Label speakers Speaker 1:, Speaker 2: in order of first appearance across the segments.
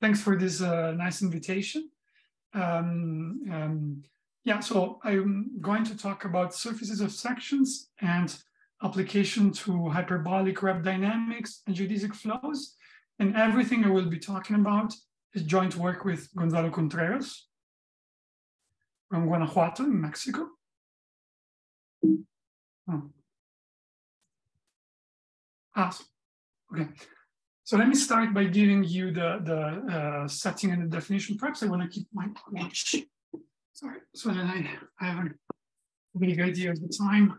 Speaker 1: Thanks for this uh, nice invitation. Um, um, yeah, so I'm going to talk about surfaces of sections and application to hyperbolic Reeb dynamics and geodesic flows. And everything I will be talking about is joint work with Gonzalo Contreras from Guanajuato in Mexico. Oh. Ah, okay. So let me start by giving you the, the uh, setting and the definition. Perhaps I want to keep my watch. Sorry, so that I, I have a big idea of the time.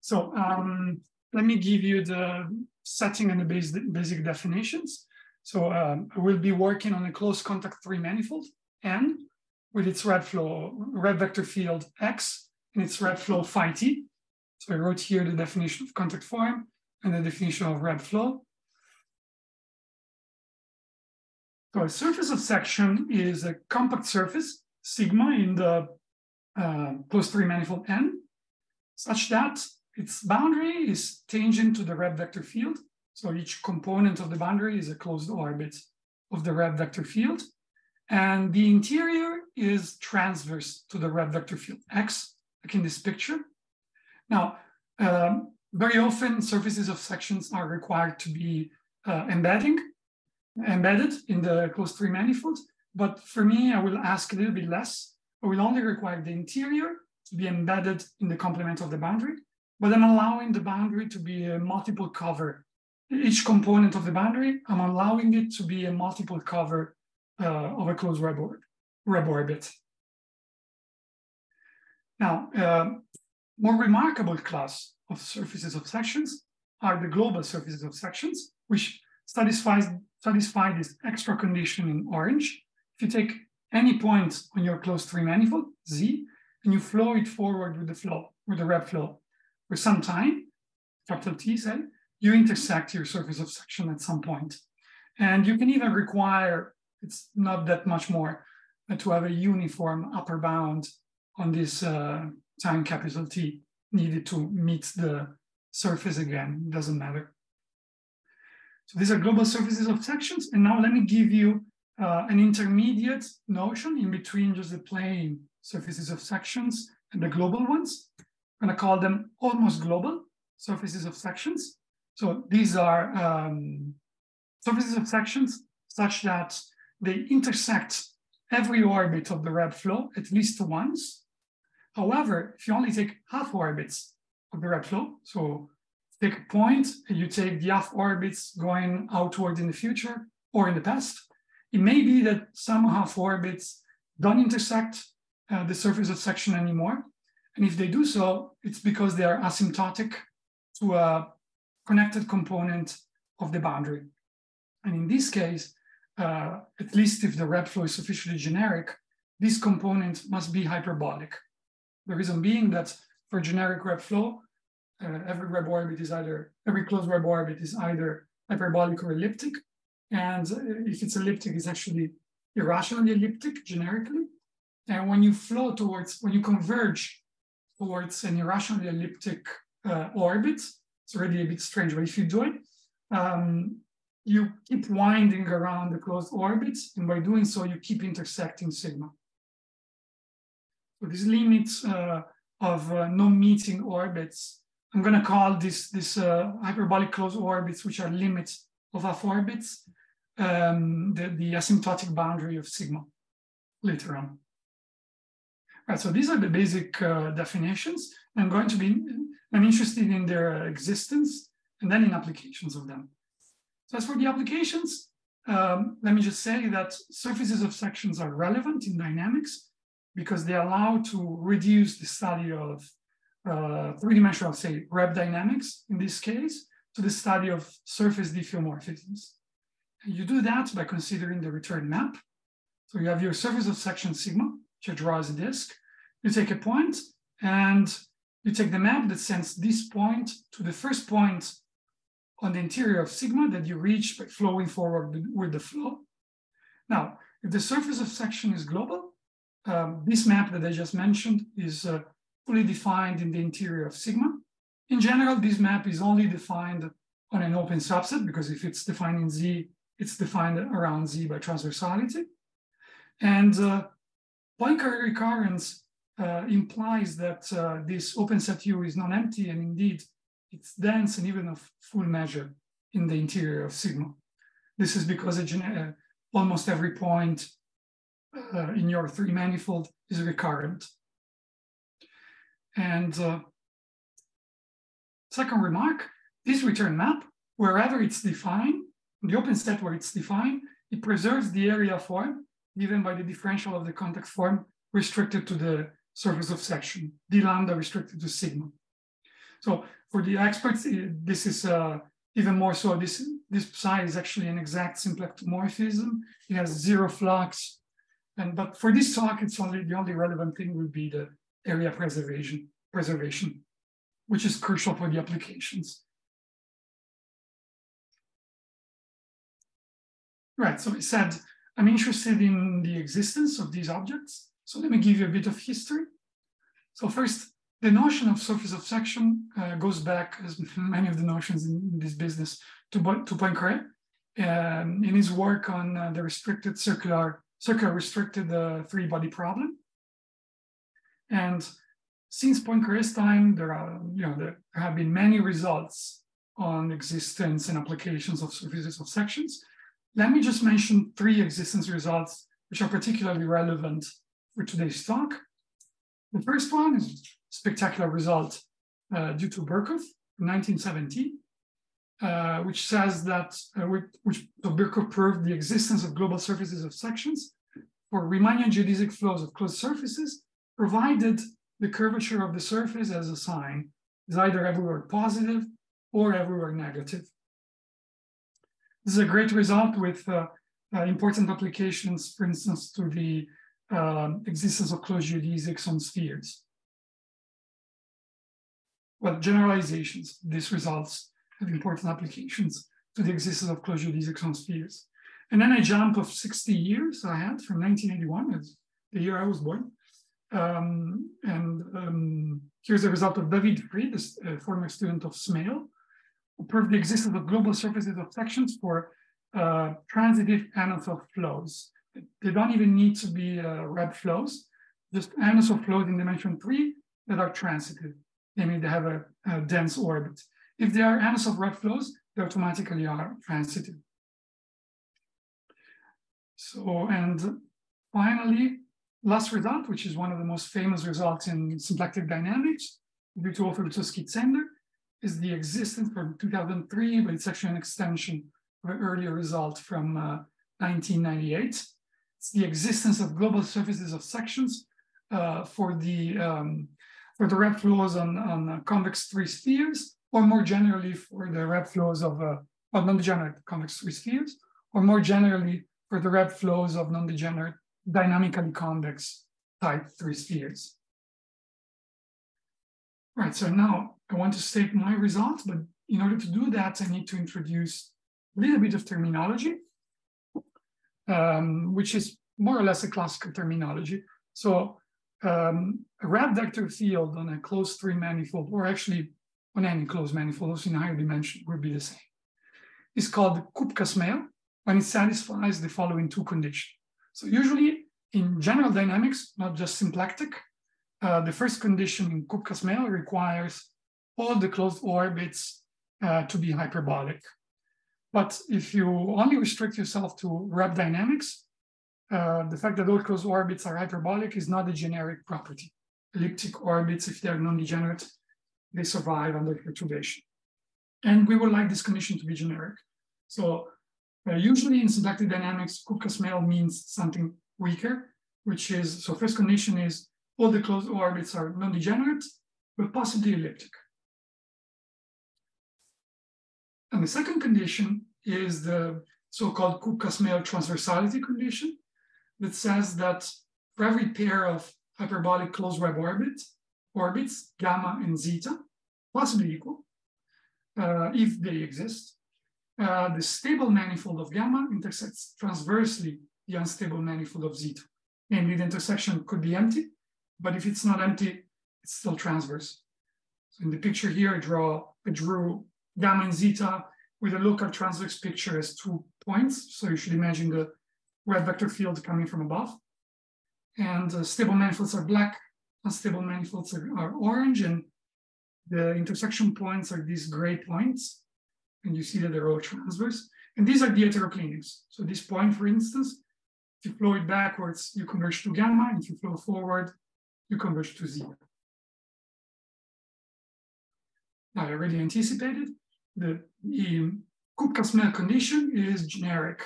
Speaker 1: So um, let me give you the setting and the basic, basic definitions. So um, I will be working on a close contact three manifold N with its Reeb flow, Reeb vector field X and its Reeb flow phi T. So I wrote here the definition of contact form and the definition of Reeb flow. So a surface of section is a compact surface, sigma in the uh, closed three manifold N, such that its boundary is tangent to the Reeb vector field. So each component of the boundary is a closed orbit of the Reeb vector field. And the interior is transverse to the Reeb vector field X, like in this picture. Now, um, very often surfaces of sections are required to be uh, embedding embedded in the closed three manifold. But for me, I will ask a little bit less. I will only require the interior to be embedded in the complement of the boundary, but I'm allowing the boundary to be a multiple cover. Each component of the boundary, I'm allowing it to be a multiple cover uh, of a closed Reeb, or Reeb orbit. Now, uh, more remarkable class of surfaces of sections are the global surfaces of sections, which satisfies satisfy this extra condition in orange. If you take any point on your closed three manifold, Z, and you flow it forward with the flow, with the Reeb flow, for some time, capital T say, you intersect your surface of section at some point. And you can even require, it's not that much more, uh, to have a uniform upper bound on this uh, time capital T needed to meet the surface again, doesn't matter. So these are global surfaces of sections. And now let me give you uh, an intermediate notion in between just the plain surfaces of sections and the global ones. I'm gonna call them almost global surfaces of sections. So these are um, surfaces of sections such that they intersect every orbit of the Reeb flow at least once. However, if you only take half orbits of the Reeb flow, so a point you take the half orbits going outward in the future or in the past, it may be that some half orbits don't intersect uh, the surface of section anymore. And if they do so, it's because they are asymptotic to a connected component of the boundary. And in this case, uh, at least if the Reeb flow is sufficiently generic, this component must be hyperbolic. The reason being that for generic Reeb flow, uh, every orbit is either, every closed orbit is either hyperbolic or elliptic. And if it's elliptic, it's actually irrationally elliptic generically. And when you flow towards, when you converge towards an irrationally elliptic uh, orbit, it's already a bit strange, but if you do it, um, you keep winding around the closed orbits, and by doing so, you keep intersecting sigma. So this limit uh, of uh, non-meeting orbits I'm going to call this, this uh, hyperbolic closed orbits, which are limits of half orbits, um, the, the asymptotic boundary of sigma later on. Right, so these are the basic uh, definitions. I'm going to be, I'm interested in their existence and then in applications of them. So as for the applications, um, let me just say that surfaces of sections are relevant in dynamics because they allow to reduce the study of uh, three-dimensional, say, Reeb dynamics in this case, to the study of surface diffeomorphisms. And you do that by considering the return map. So you have your surface of section sigma, which I draw as a disk. You take a point and you take the map that sends this point to the first point on the interior of sigma that you reach by flowing forward with the flow. Now, if the surface of section is global, um, this map that I just mentioned is uh, fully defined in the interior of sigma. In general, this map is only defined on an open subset because if it's defined in Z, it's defined around Z by transversality. And uh, Poincare recurrence uh, implies that uh, this open set U is non-empty, and indeed it's dense and even of full measure in the interior of sigma. This is because uh, almost every point uh, in your three manifold is recurrent. And uh, second remark, this return map, wherever it's defined, the open set where it's defined, it preserves the area form given by the differential of the contact form restricted to the surface of section, d lambda restricted to sigma. So for the experts, this is uh, even more so. This, this psi is actually an exact symplectomorphism. It has zero flux. And but for this talk, it's only the only relevant thing will be the area preservation, preservation, which is crucial for the applications. Right, so I said, I'm interested in the existence of these objects. So let me give you a bit of history. So first, the notion of surface of section uh, goes back, as many of the notions in, this business, to, to Poincare. Um, in his work on uh, the restricted circular, circular restricted uh, three-body problem. And since Poincare's time, there are, you know, there have been many results on existence and applications of surfaces of sections. Let me just mention three existence results which are particularly relevant for today's talk. The first one is a spectacular result uh, due to Birkhoff in 1970, uh, which says that, uh, which, which so Birkhoff proved the existence of global surfaces of sections for Riemannian geodesic flows of closed surfaces, provided the curvature of the surface as a sign is either everywhere positive or everywhere negative. This is a great result with uh, uh, important applications, for instance, to the uh, existence of closed geodesics on spheres. Well, generalizations, these results have important applications to the existence of closed geodesics on spheres. And then a jump of 60 years I had from 1981, as the year I was born. Um, and um, here's a result of David Fried, a former student of Smale, proved the existence of global surfaces of sections for uh, transitive anosov flows. They don't even need to be uh, Reeb flows, just anosov flows in dimension three that are transitive. They mean they have a, a dense orbit. If they are anosov Reeb flows, they automatically are transitive. So, and finally, last result, which is one of the most famous results in symplectic dynamics, due to Hofer Wysocki-Zehnder, is the existence from 2003, but it's actually an extension of an earlier result from uh, 1998. It's the existence of global surfaces of sections uh, for the um, for the Reeb flows on, on convex three spheres, or more generally for the Reeb flows of uh, well, non-degenerate convex three spheres, or more generally for the Reeb flows of non-degenerate dynamically convex type three spheres. Right, so now I want to state my results, but in order to do that, I need to introduce a little bit of terminology, um, which is more or less a classical terminology. So um, a Reeb vector field on a closed three manifold, or actually on any closed manifold, in higher dimension, would be the same. It's called Kupka-Smale when it satisfies the following two conditions. So usually in general dynamics, not just symplectic, uh, the first condition in Kupka-Smale requires all the closed orbits uh, to be hyperbolic. But if you only restrict yourself to Reeb dynamics, uh, the fact that all closed orbits are hyperbolic is not a generic property. Elliptic orbits, if they're non-degenerate, they survive under perturbation. And we would like this condition to be generic. So uh, usually in symplectic dynamics, Kupka-Smale means something weaker, which is, so first condition is all the closed orbits are non-degenerate, but possibly elliptic. And the second condition is the so-called Kupka-Smale transversality condition that says that for every pair of hyperbolic closed Reeb orbits, orbits, gamma and zeta, possibly equal, uh, if they exist, uh, the stable manifold of gamma intersects transversely the unstable manifold of zeta. Namely, the intersection could be empty, but if it's not empty, it's still transverse. So in the picture here, I draw, I drew gamma and zeta with a local transverse picture as two points. So you should imagine the Reeb vector field coming from above. And uh, stable manifolds are black, unstable manifolds are, are orange, and the intersection points are these gray points. And you see that they're all transverse. And these are the heteroclinics. So this point, for instance, if you flow it backwards, you converge to gamma. If you flow forward, you converge to zero. I already anticipated the, the Kupka-Smale condition is generic.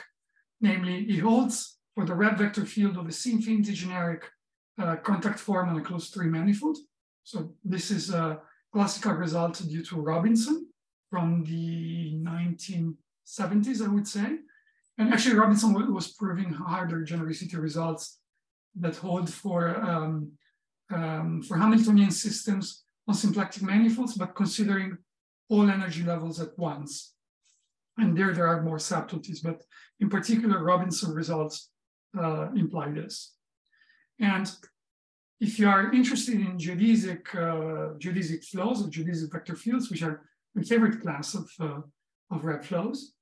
Speaker 1: Namely, it holds for the Reeb vector field of a infinity generic uh, contact form on a closed three manifold. So this is a classical result due to Robinson from the 1970s, I would say. And actually Robinson was proving harder genericity results that hold for, um, um, for Hamiltonian systems on symplectic manifolds, but considering all energy levels at once. And there, there are more subtleties, but in particular, Robinson results uh, imply this. And if you are interested in geodesic, uh, geodesic flows or geodesic vector fields, which are my favorite class of, uh, of Reeb flows,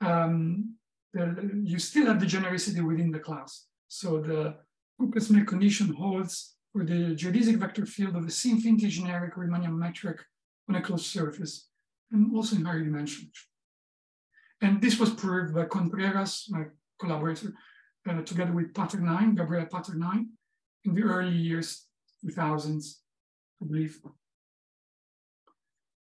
Speaker 1: um, the, you still have the genericity within the class. So the Kupka-Smale condition holds for the geodesic vector field of a C-infinity generic Riemannian metric on a closed surface, and also in higher dimensions. And this was proved by Contreras, my collaborator, uh, together with Paternain, Gabriel Paternain, in the early years 2000s, I believe.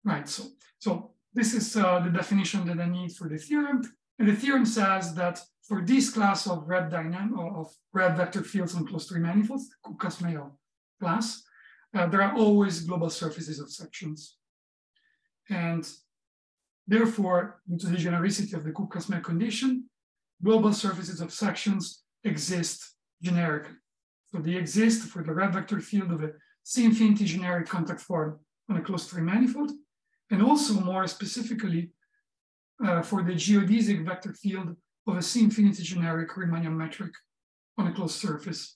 Speaker 1: Right, so, so this is uh, the definition that I need for the theorem. And the theorem says that for this class of Reeb dynamic of Reeb vector fields on closed three manifolds, Kupka-Smale class, uh, there are always global surfaces of sections. And therefore, due to the genericity of the Kupka-Smale condition, global surfaces of sections exist generically. So they exist for the Reeb vector field of a C-infinity generic contact form on a closed three manifold, and also more specifically uh, for the geodesic vector field of a C-infinity generic Riemannian metric on a closed surface.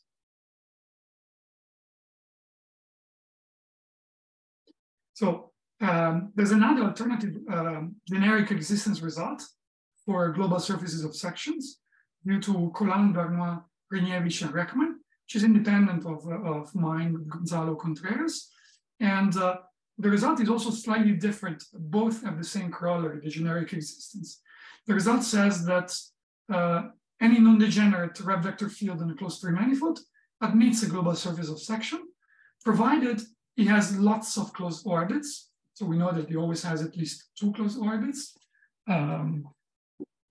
Speaker 1: So um, there's another alternative um, generic existence result for global surfaces of sections due to Colin, Dehornoy, Hryniewicz, and Rechtman, which is independent of, uh, of mine, Gonzalo Contreras. And uh, the result is also slightly different. Both have the same corollary, the generic existence. The result says that uh, any non-degenerate Reeb vector field in a closed three manifold admits a global surface of section, provided it has lots of closed orbits. So we know that it always has at least two closed orbits. Um,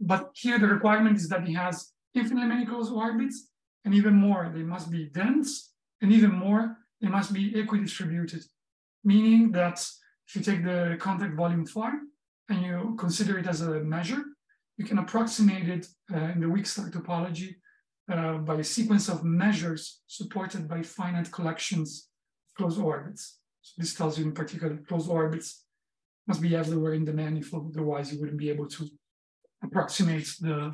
Speaker 1: but here the requirement is that it has infinitely many closed orbits, and even more, they must be dense, and even more, they must be equidistributed, meaning that if you take the contact volume form and you consider it as a measure, you can approximate it uh, in the weak star topology uh, by a sequence of measures supported by finite collections of closed orbits. So this tells you in particular closed orbits must be everywhere in the manifold, otherwise you wouldn't be able to approximate the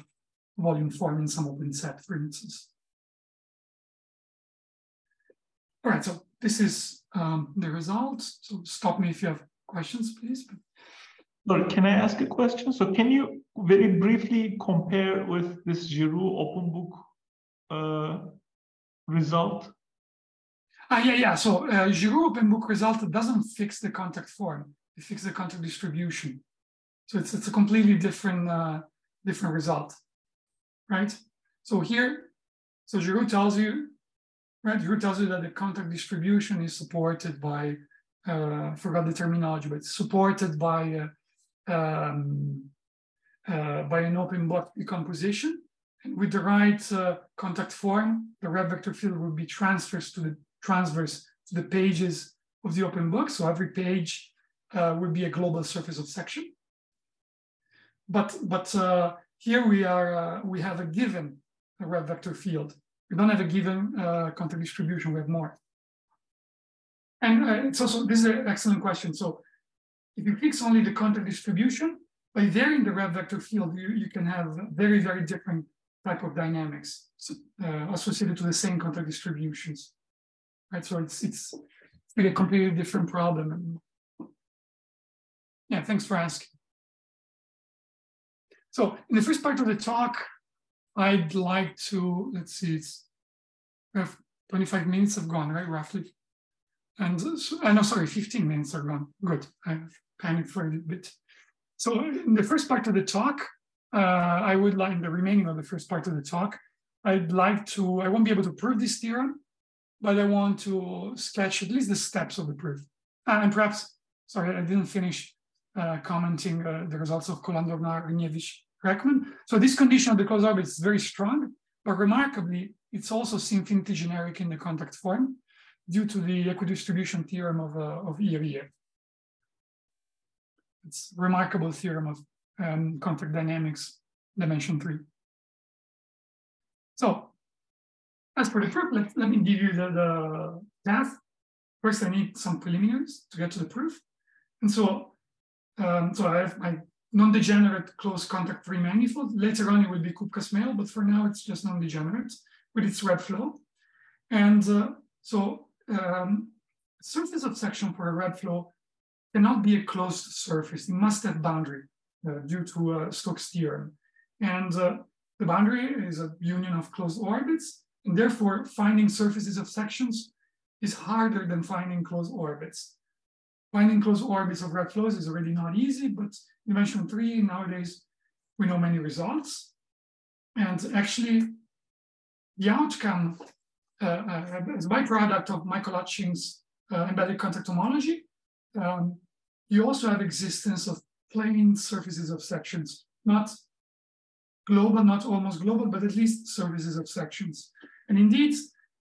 Speaker 1: volume form in some open set, for instance. All right, so this is um, the result. So stop me if you have questions, please.
Speaker 2: Sorry, can I ask a question? So can you very briefly compare with this Giroux open book uh, result?
Speaker 1: Ah, yeah, yeah. So uh, Giroux open book result doesn't fix the contact form. It fixes the contact distribution. So it's, it's a completely different, uh, different result, right? So here, so Giroux tells you, right? Giroux tells you that the contact distribution is supported by, uh, forgot the terminology, but supported by uh, um, uh, by an open book decomposition. And with the right uh, contact form, the Reeb vector field will be transverse to the transverse to the pages of the open book. So every page uh, will be a global surface of section. But but uh, here we are we have a given Reeb vector field. We don't have a given uh, contact distribution. We have more. And it's also this is an excellent question. So if you fix only the contact distribution, by varying the Reeb vector field, you, you can have very, very different type of dynamics uh, associated to the same contact distributions. Right, so it's it's really a completely different problem. Yeah, thanks for asking. So in the first part of the talk, I'd like to, let's see, it's, we have 25 minutes have gone, right, roughly. And so, uh, no, sorry, 15 minutes are gone. Good, I panicked for a bit. So in the first part of the talk, uh, I would like, in the remaining of the first part of the talk, I'd like to, I won't be able to prove this theorem, but I want to sketch at least the steps of the proof. Uh, and perhaps, sorry, I didn't finish uh, commenting uh, the results of Colin-Dehornoy, Hryniewicz, So this condition of the closed orbit is very strong, but remarkably, it's also infinitely generic in the contact form due to the equidistribution theorem of, uh, of. It's remarkable theorem of um, contact dynamics, dimension three. So as for the proof, let, let me give you the, the path. First, I need some preliminaries to get to the proof. And so, um, so I have my non-degenerate close contact free manifold. Later on, it will be Kupka-Smale, but for now, it's just non-degenerate with its Reeb flow. And uh, so um, surface of section for a Reeb flow cannot be a closed surface. It must have boundary uh, due to uh, Stokes theorem. And uh, the boundary is a union of closed orbits, and therefore finding surfaces of sections is harder than finding closed orbits. Finding closed orbits of Reeb flows is already not easy, but dimension three, nowadays, we know many results. And actually, the outcome uh, uh, as a byproduct of Michael Hutchings' uh, embedded contact homology, um, you also have existence of plane surfaces of sections, not global, not almost global, but at least surfaces of sections. And indeed,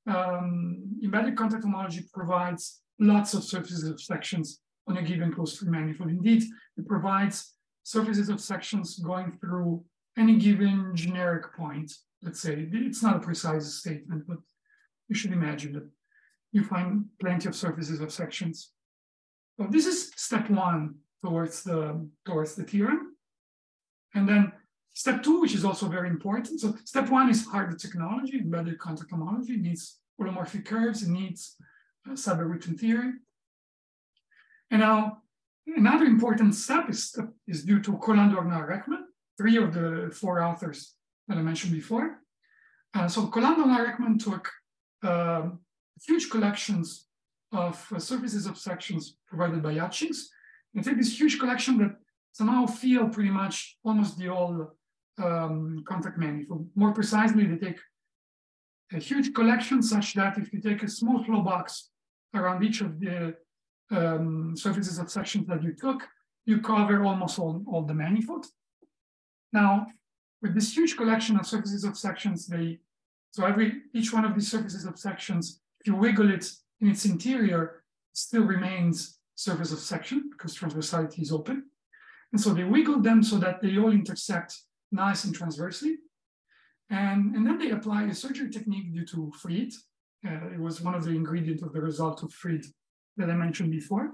Speaker 1: um, embedded contact homology provides lots of surfaces of sections on a given closed manifold. Indeed, it provides surfaces of sections going through any given generic point. Let's say it's not a precise statement, but you should imagine that you find plenty of surfaces of sections. So this is step one towards the towards the theorem. And then step two, which is also very important. So step one is hardware technology, embedded contact homology, needs holomorphic curves, it needs uh, cyber theory. And now another important step is, is due to Colin-Dehornoy-Rechtman, three of the four authors that I mentioned before. Uh, so Colin-Dehornoy-Rechtman took uh, huge collections of uh, surfaces of sections provided by Hutchings. And take this huge collection that somehow feel pretty much almost the whole um, contact manifold. More precisely, they take a huge collection such that if you take a small flow box around each of the um, surfaces of sections that you took, you cover almost all, all the manifold. Now, with this huge collection of surfaces of sections, they so every each one of these surfaces of sections, if you wiggle it in its interior, still remains surface of section because transversality is open. And so they wiggle them so that they all intersect nice and transversely. And, and then they apply a surgery technique due to Fried. Uh, it was one of the ingredients of the result of Fried that I mentioned before,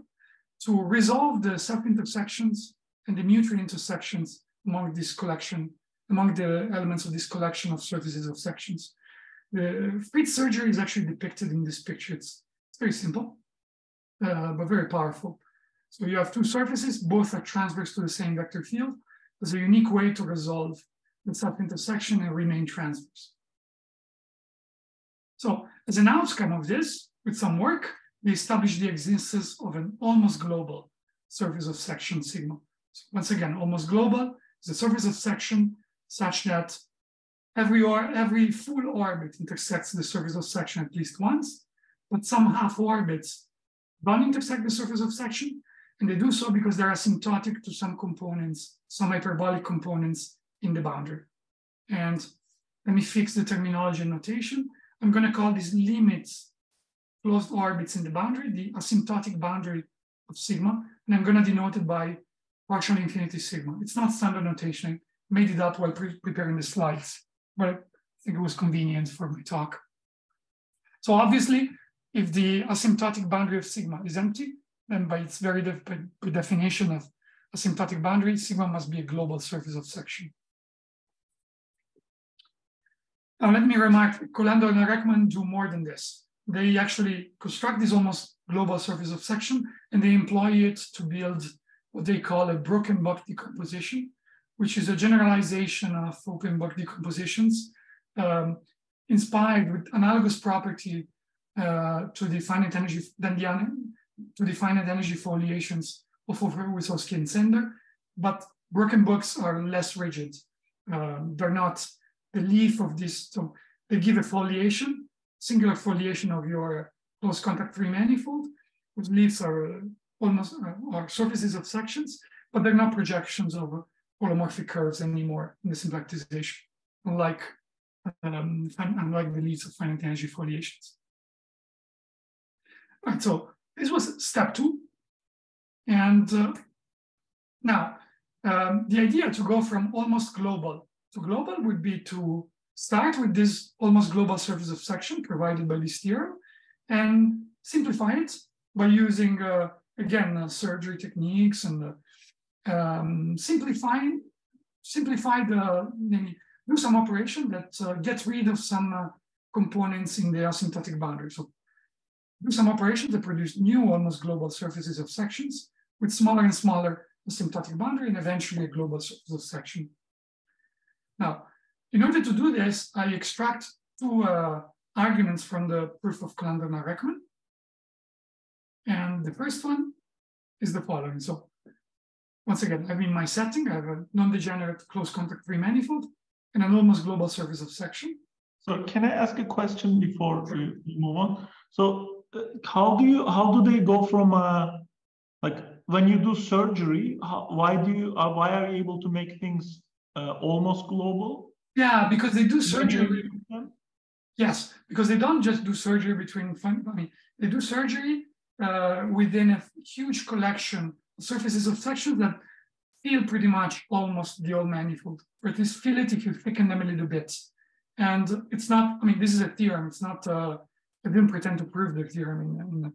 Speaker 1: to resolve the self-intersections and the mutual intersections among this collection, among the elements of this collection of surfaces of sections. The Fried surgery is actually depicted in this picture. It's, it's very simple, uh, but very powerful. So you have two surfaces, both are transverse to the same vector field. There's a unique way to resolve the self-intersection and remain transverse. So as an outcome of this, with some work, we established the existence of an almost global surface of section sigma. So once again, almost global is a surface of section such that every, or, every full orbit intersects the surface of section at least once, but some half orbits don't intersect the surface of section, and they do so because they're asymptotic to some components, some hyperbolic components in the boundary. And let me fix the terminology and notation. I'm going to call these limits closed orbits in the boundary, the asymptotic boundary of sigma, and I'm going to denote it by partial infinity sigma. It's not standard notation. I made it up while pre preparing the slides, but I think it was convenient for my talk. So obviously, if the asymptotic boundary of sigma is empty, then by its very de by definition of asymptotic boundary, sigma must be a global surface of section. Now let me remark, Colin-Dehornoy-Rechtman do more than this they actually construct this almost global surface of section and they employ it to build what they call a broken book decomposition, which is a generalization of open book decompositions um, inspired with analogous property uh, to the finite energy than the to the finite energy foliations of Wysocki and Zehnder, but broken books are less rigid. Um, they're not the leaf of this. So they give a foliation, singular foliation of your close contact free manifold, whose leaves are uh, almost uh, are surfaces of sections, but they're not projections of holomorphic curves anymore in the symplectization, unlike um, unlike the leaves of finite energy foliations. All right, so this was step two. And uh, now um, the idea to go from almost global to global would be to start with this almost global surface of section provided by this theorem and simplify it by using, uh, again, uh, surgery techniques and uh, um, simplifying, simplify the, maybe do some operation that uh, gets rid of some uh, components in the asymptotic boundary. So do some operations that produce new almost global surfaces of sections with smaller and smaller asymptotic boundary and eventually a global surface of section. Now, in order to do this, I extract two uh, arguments from the proof of Colin-Dehornoy-Rechtman. And the first one is the following. So once again, I in my setting, I have a non-degenerate close contact free manifold and an almost global surface of section.
Speaker 2: So can I ask a question before we move on? So how do you how do they go from uh, like when you do surgery how, why do you uh, why are you able to make things uh, almost global
Speaker 1: yeah because they do surgery yes because they don't just do surgery between i mean they do surgery uh, within a huge collection of surfaces of sections that feel pretty much almost the old manifold or at least feel it if you thicken them a little bit and it's not i mean this is a theorem it's not uh, I didn't pretend to prove the theorem,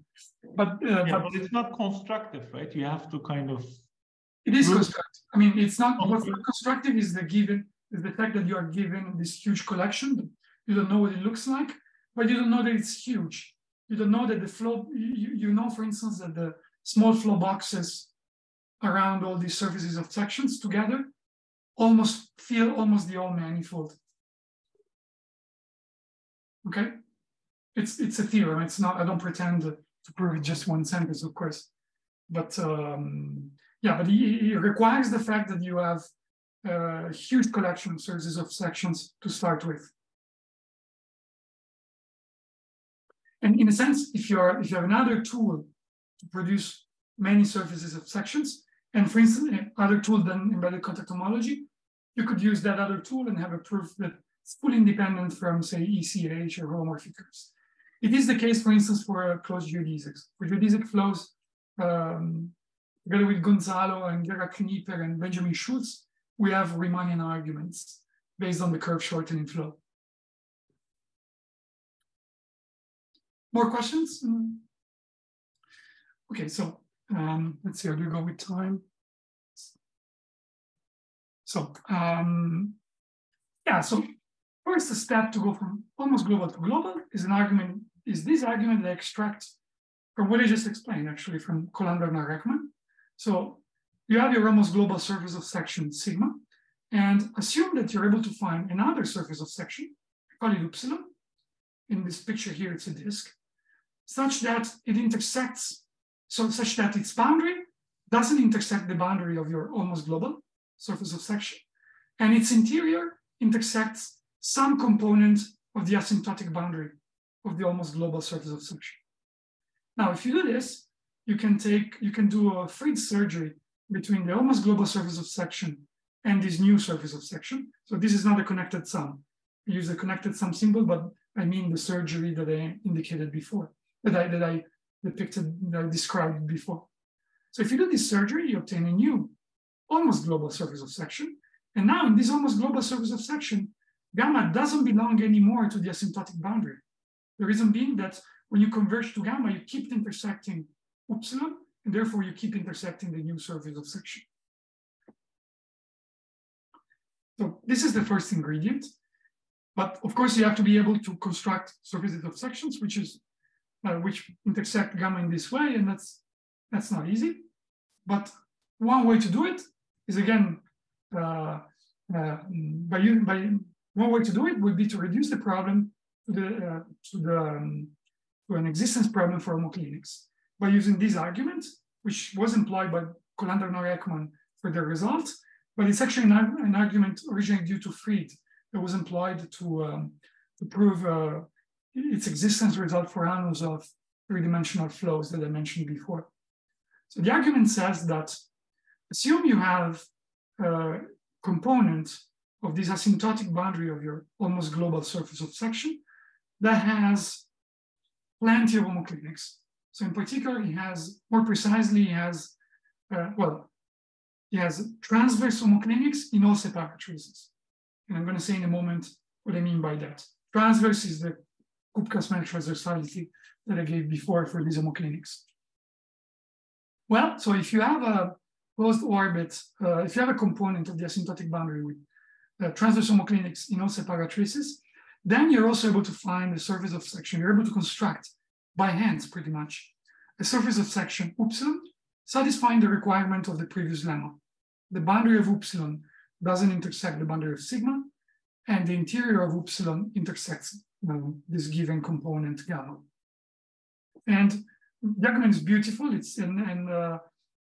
Speaker 1: but
Speaker 2: uh, yeah, but, but, it's not constructive, right? You have to kind of.
Speaker 1: It is constructive. I mean, it's not. Okay. What constructive is the given is the fact that you are given this huge collection. You don't know what it looks like, but you don't know that it's huge. You don't know that the flow. You, you know, for instance, that the small flow boxes around all these surfaces of sections together almost feel almost the whole manifold. Okay it's it's a theorem. It's not. I don't pretend to prove it just one sentence, of course. But um, yeah, but it, it, requires the fact that you have a huge collection of sources of sections to start with. And in a sense, if you're if you have another tool to produce many surfaces of sections, and for instance, other tool than embedded contact homology, you could use that other tool and have a proof that it's fully independent from, say, ECH or holomorphic curves. It is the case, for instance, for closed geodesics. For geodesic flows, um, together with Gonzalo and Gerhard Knieper and Benjamin Schulz, we have Riemannian arguments based on the curve shortening flow. More questions? Okay, so um, let's see, how do we go with time? So, um, yeah, so First step to go from almost global to global is an argument, is this argument that extract? from what I just explained, actually from Colin-Dehornoy-Rechtman. So you have your almost global surface of section sigma, and assume that you're able to find another surface of section, call it epsilon. In this picture here, it's a disk, such that it intersects, so such that its boundary doesn't intersect the boundary of your almost global surface of section, and its interior intersects some component of the asymptotic boundary of the almost global surface of section. Now, if you do this, you can take, you can do a Fried surgery between the almost global surface of section and this new surface of section. So this is not a connected sum. I use the connected sum symbol, but I mean the surgery that I indicated before, that I, that I depicted, that I described before. So if you do this surgery, you obtain a new almost global surface of section. And now in this almost global surface of section, gamma doesn't belong anymore to the asymptotic boundary. The reason being that when you converge to gamma, you keep intersecting epsilon, and therefore you keep intersecting the new surface of section. So this is the first ingredient. But of course, you have to be able to construct surfaces of sections, which is uh, which intersect gamma in this way, and that's that's not easy. But one way to do it is again uh, uh, by, by one way to do it would be to reduce the problem to the uh, to the um, to an existence problem for homoclinics by using these arguments, which was employed by Colin-Dehornoy-Rechtman for their results, but it's actually an, an, argument originally due to Fried that was employed to um, to prove uh, its existence result for animals of three-dimensional flows that I mentioned before. So the argument says that assume you have a component of this asymptotic boundary of your almost global surface of section that has plenty of homoclinics. So in particular, he has, more precisely, he has, uh, well, he has transverse homoclinics in all separatrices. And I'm going to say in a moment what I mean by that. Transverse is the Kupka-Smale transversality that I gave before for these homoclinics. Well, so if you have a closed orbit, uh, if you have a component of the asymptotic boundary with uh, transverse homoclinics in all separatrices, then you're also able to find the surface of section. You're able to construct by hands pretty much a surface of section epsilon satisfying the requirement of the previous lemma. The boundary of epsilon doesn't intersect the boundary of sigma, and the interior of epsilon intersects um, this given component gamma. And the argument is beautiful. It's and and uh,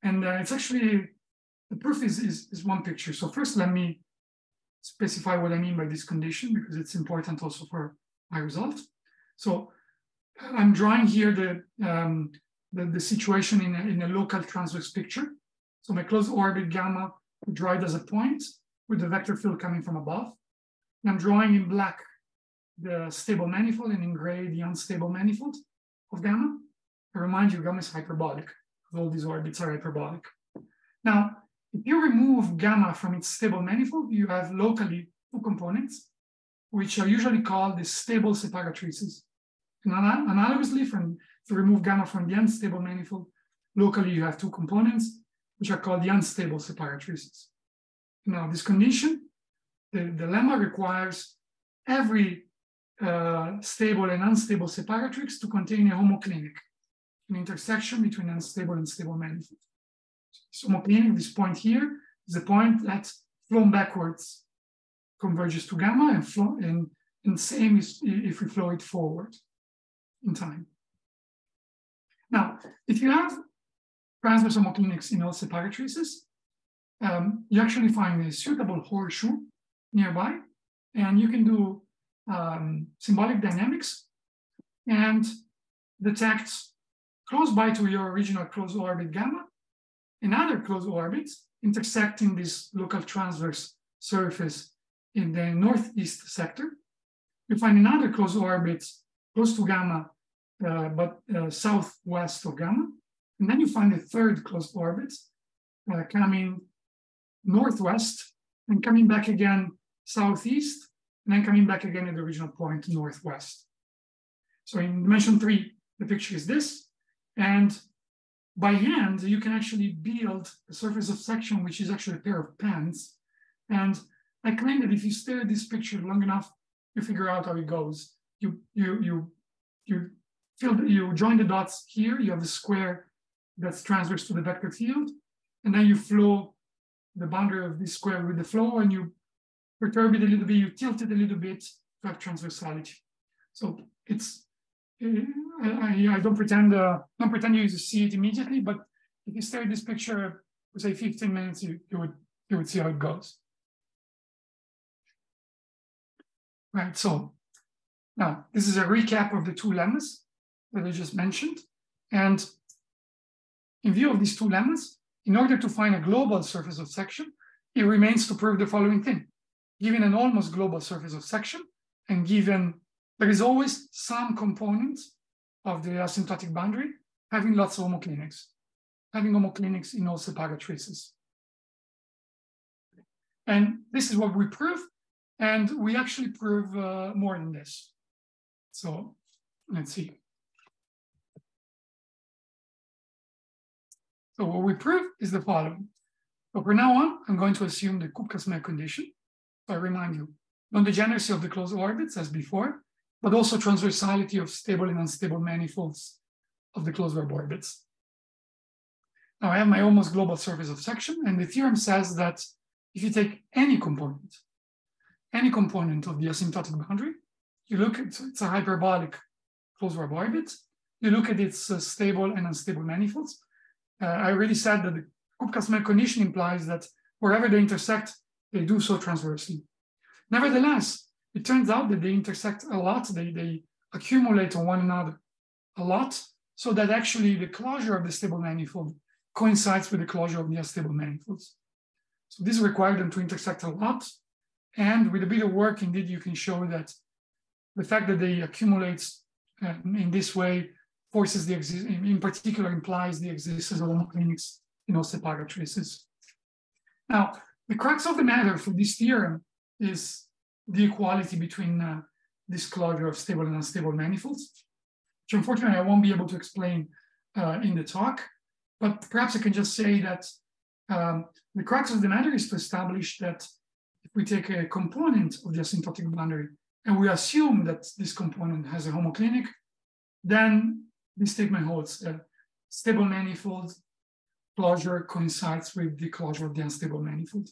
Speaker 1: and uh, it's actually the proof is, is is one picture. So first, let me specify what I mean by this condition because it's important also for my result. So I'm drawing here the, um, the, the, situation in a, in a local transverse picture. So my closed orbit gamma it as a point with the vector field coming from above. And I'm drawing in black the stable manifold and in gray the unstable manifold of gamma. I remind you, gamma is hyperbolic. All these orbits are hyperbolic. Now, if you remove gamma from its stable manifold, you have locally two components, which are usually called the stable separatrices. Analogously, from, you remove gamma from the unstable manifold, locally you have two components, which are called the unstable separatrices. Now, this condition, the, the lemma requires every uh, stable and unstable separatrix to contain a homoclinic, an intersection between unstable and stable manifold. So homoclinic, this point here, is a point that flown backwards converges to gamma and, flow, and, and same is if we flow it forward in time. Now, if you have transverse homoclinics in all separatrices, um, you actually find a suitable horseshoe nearby, and you can do um, symbolic dynamics and detect close by to your original closed orbit gamma another closed orbits intersecting this local transverse surface in the northeast sector. You find another closed orbit close to gamma, uh, but uh, southwest of gamma. And then you find a third closed orbit uh, coming northwest and coming back again southeast, and then coming back again at the original point northwest. So in dimension three, the picture is this. And by hand, you can actually build a surface of section, which is actually a pair of pens. And I claim that if you stare at this picture long enough, you figure out how it goes. You you you you fill you join the dots here. You have a square that's transverse to the vector field, and then you flow the boundary of this square with the flow, and you perturb it a little bit. You tilt it a little bit to have transversality. So it's I, I don't pretend uh, don't pretend you see it immediately, but if you stare at this picture for say 15 minutes, you, you would you would see how it goes. Right, so now this is a recap of the two lemmas that I just mentioned. And in view of these two lemmas, in order to find a global surface of section, it remains to prove the following thing. Given an almost global surface of section, and given there is always some component of the asymptotic boundary having lots of homoclinics, having homoclinics in all separatrices. And this is what we prove. And we actually prove uh, more than this. So let's see. So what we prove is the following. So from now on, I'm going to assume the Kupka-Smale condition. So I remind you, non-degeneracy of the closed orbits as before, but also transversality of stable and unstable manifolds of the closed Reeb orbits. Now I have my almost global surface of section, and the theorem says that if you take any component, any component of the asymptotic boundary, you look at it's a hyperbolic closed-Reeb orbit. You look at its uh, stable and unstable manifolds. Uh, I already said that the Kupka-Smale condition implies that wherever they intersect, they do so transversely. Nevertheless, it turns out that they intersect a lot. They, they accumulate on one another a lot, so that actually the closure of the stable manifold coincides with the closure of the unstable manifolds. So this requires them to intersect a lot. And with a bit of work, indeed, you can show that the fact that they accumulate uh, in this way forces the exist in particular implies the existence of homoclinics in all separatrices. Now, the crux of the matter for this theorem is the equality between uh, this closure of stable and unstable manifolds, which unfortunately I won't be able to explain uh, in the talk, but perhaps I can just say that um, the crux of the matter is to establish that if we take a component of the asymptotic boundary and we assume that this component has a homoclinic, then this statement holds a stable manifold closure coincides with the closure of the unstable manifold.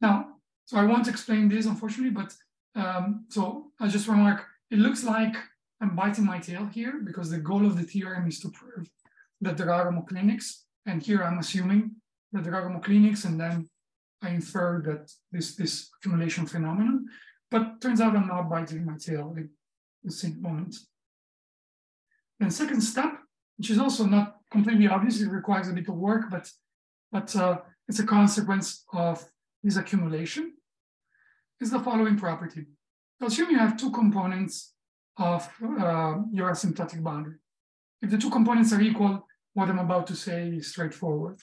Speaker 1: Now, so I won't explain this unfortunately, but um, so I'll just remark, it looks like I'm biting my tail here because the goal of the theorem is to prove that there are homoclinics. And here I'm assuming that there are homoclinics and then I infer that this, this accumulation phenomenon, but turns out I'm not biting my tail at the same moment. Then second step, which is also not completely obvious, it requires a bit of work, but, but uh, it's a consequence of this accumulation, is the following property. So assume you have two components of uh, your asymptotic boundary. If the two components are equal, what I'm about to say is straightforward.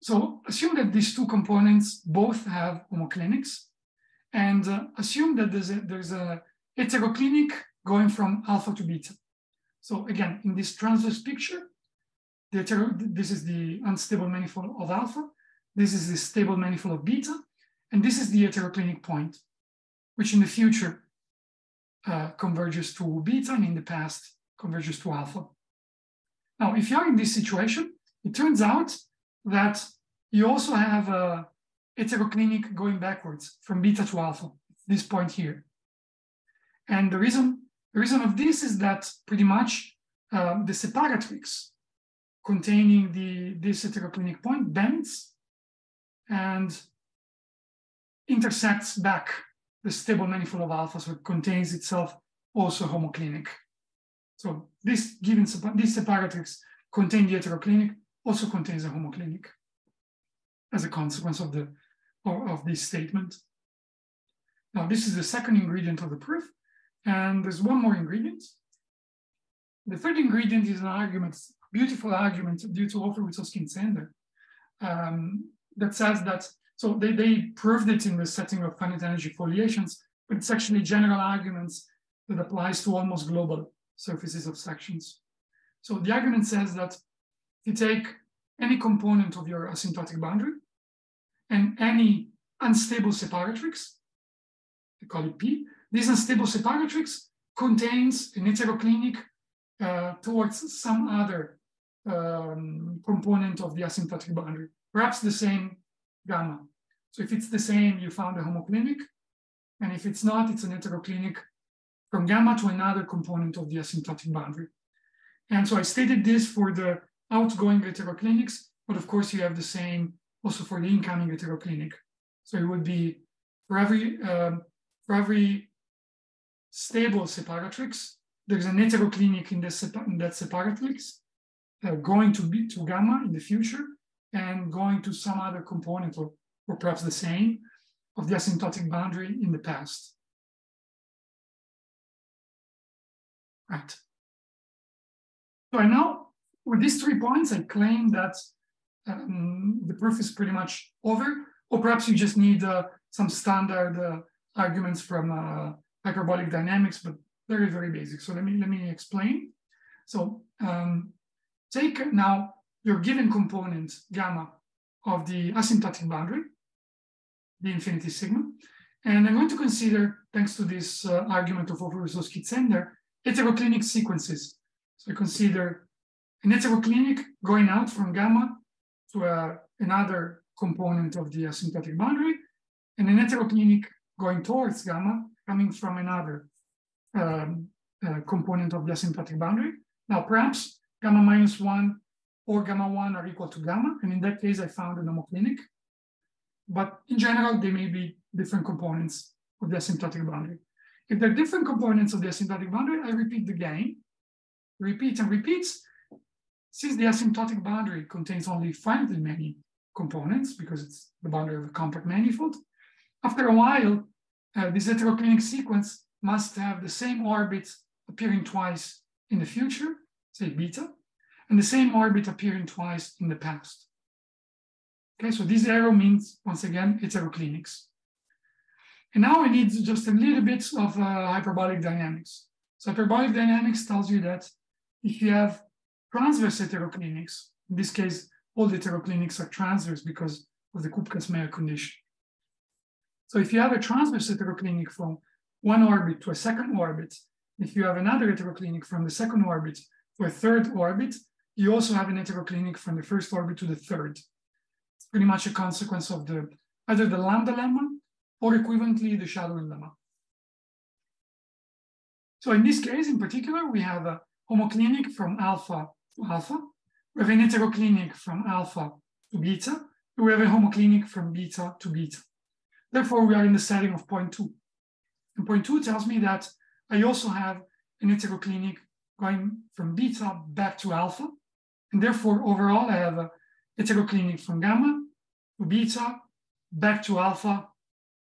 Speaker 1: So assume that these two components both have homoclinics and uh, assume that there's a, there's a heteroclinic going from alpha to beta. So again, in this transverse picture, this is the unstable manifold of alpha, this is the stable manifold of beta, and this is the heteroclinic point, which in the future uh, converges to beta and in the past converges to alpha. Now, if you're in this situation, it turns out that you also have a heteroclinic going backwards from beta to alpha, this point here. And the reason, the reason of this is that pretty much uh, the separatrix containing the, this heteroclinic point bends and intersects back the stable manifold of alpha, so it contains itself also homoclinic. So this given this separatrix contain the heteroclinic also contains a homoclinic as a consequence of the of, of this statement. Now this is the second ingredient of the proof, and there's one more ingredient. The third ingredient is an argument, beautiful argument due to and Zehnder, um, that says that so they, they proved it in the setting of finite energy foliations, but it's actually general arguments that applies to almost global surfaces of sections. So the argument says that if you take any component of your asymptotic boundary and any unstable separatrix, we call it P, this unstable separatrix contains an heteroclinic uh, towards some other um, component of the asymptotic boundary, perhaps the same gamma. So if it's the same, you found a homoclinic. And if it's not, it's an heteroclinic from gamma to another component of the asymptotic boundary. And so I stated this for the outgoing heteroclinics, but of course you have the same also for the incoming heteroclinic. So it would be for every um, for every stable separatrix, there's an heteroclinic in, in that separatrix uh, going to be to gamma in the future and going to some other component or, or perhaps the same of the asymptotic boundary in the past. Right. So I now, with these three points, I claim that um, the proof is pretty much over, or perhaps you just need uh, some standard uh, arguments from uh, hyperbolic dynamics, but very, very basic. So let me, let me explain. So um, take now your given component gamma of the asymptotic boundary, the infinity sigma. And I'm going to consider, thanks to this uh, argument of Hofer-Wysocki-Zehnder, heteroclinic sequences. So I consider an heteroclinic going out from gamma to uh, another component of the asymptotic boundary, and an heteroclinic going towards gamma coming from another um, uh, component of the asymptotic boundary. Now, perhaps gamma minus one or gamma one are equal to gamma, and in that case, I found an homoclinic. But in general, they may be different components of the asymptotic boundary. If they're different components of the asymptotic boundary, I repeat the game, repeat and repeats. Since the asymptotic boundary contains only finitely many components, because it's the boundary of a compact manifold, after a while, uh, this heteroclinic sequence must have the same orbit appearing twice in the future, say beta, and the same orbit appearing twice in the past. Okay, so this arrow means, once again, it's heteroclinics. And now I need just a little bit of uh, hyperbolic dynamics. So hyperbolic dynamics tells you that if you have transverse heteroclinics, in this case, all the heteroclinics are transverse because of the Kupka-Smale condition. So if you have a transverse heteroclinic from one orbit to a second orbit, if you have another heteroclinic from the second orbit to a third orbit, you also have an heteroclinic from the first orbit to the third. It's pretty much a consequence of the either the lambda lemma or equivalently the shadowing lemma. So in this case, in particular, we have a homoclinic from alpha alpha. We have an heteroclinic from alpha to beta. We have a homoclinic from beta to beta. Therefore, we are in the setting of point two. And point two tells me that I also have an heteroclinic going from beta back to alpha. And therefore, overall, I have a heteroclinic from gamma to beta, back to alpha,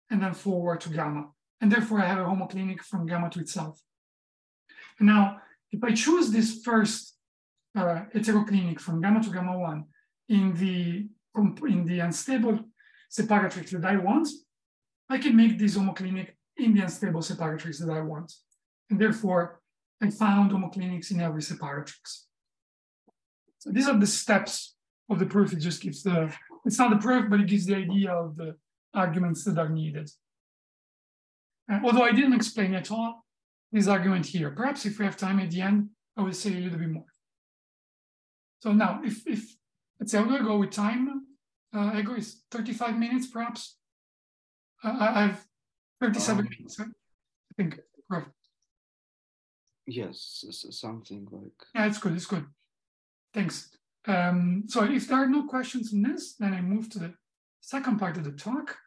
Speaker 1: and then forward to gamma. And therefore, I have a homoclinic from gamma to itself. And now, if I choose this first uh, heteroclinic from gamma to gamma 1 in the, in the unstable separatrix that I want, I can make this homoclinic in the unstable separatrix that I want. And therefore, I found homoclinics in every separatrix. So these are the steps of the proof. It just gives the, it's not the proof, but it gives the idea of the arguments that are needed. Uh, although I didn't explain at all this argument here. Perhaps if we have time at the end, I will say a little bit more. So now, if, if let's say I'm going to go with time, uh, I go is 35 minutes perhaps. Uh, I have 37 um, minutes, I think. Right.
Speaker 3: Yes, something like.
Speaker 1: Yeah, it's good. It's good. Thanks. Um, so if there are no questions in this, then I move to the second part of the talk.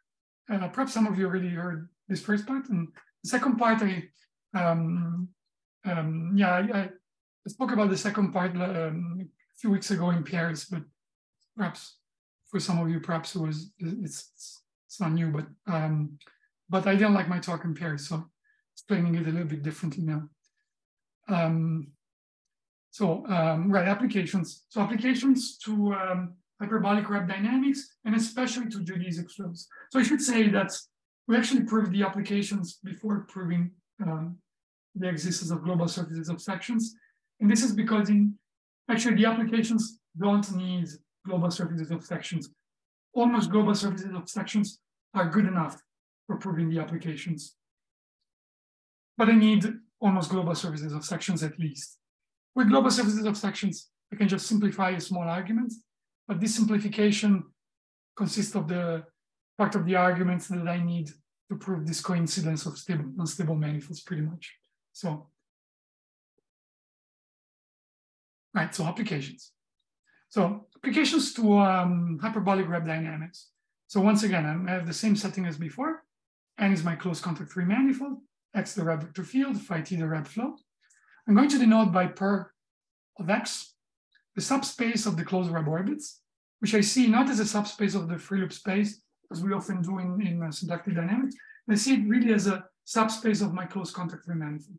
Speaker 1: Uh, perhaps some of you already heard this first part. And the second part, I, um, um, yeah, I, I, spoke about the second part um, few weeks ago in Paris, but perhaps for some of you, perhaps it was, it's, it's not new, but, um, but I didn't like my talk in Paris, so explaining it a little bit differently now. Um, so, um, right, applications. So applications to um, hyperbolic Reeb dynamics, and especially to geodesic flows. So I should say that we actually proved the applications before proving um, the existence of global surfaces of sections. And this is because in actually the applications don't need global surfaces of sections. Almost global surfaces of sections are good enough for proving the applications. But I need almost global surfaces of sections at least. With global surfaces of sections, I can just simplify a small argument, but this simplification consists of the part of the arguments that I need to prove this coincidence of stable, unstable manifolds pretty much. So, right, so applications. So applications to um, hyperbolic Reeb dynamics. So once again, I have the same setting as before. N is my close contact free manifold, X the Reeb vector field, phi t the Reeb flow. I'm going to denote by per of X the subspace of the closed Reeb orbits, which I see not as a subspace of the free loop space, as we often do in, in uh, symplectic dynamics. I see it really as a subspace of my close contact free manifold.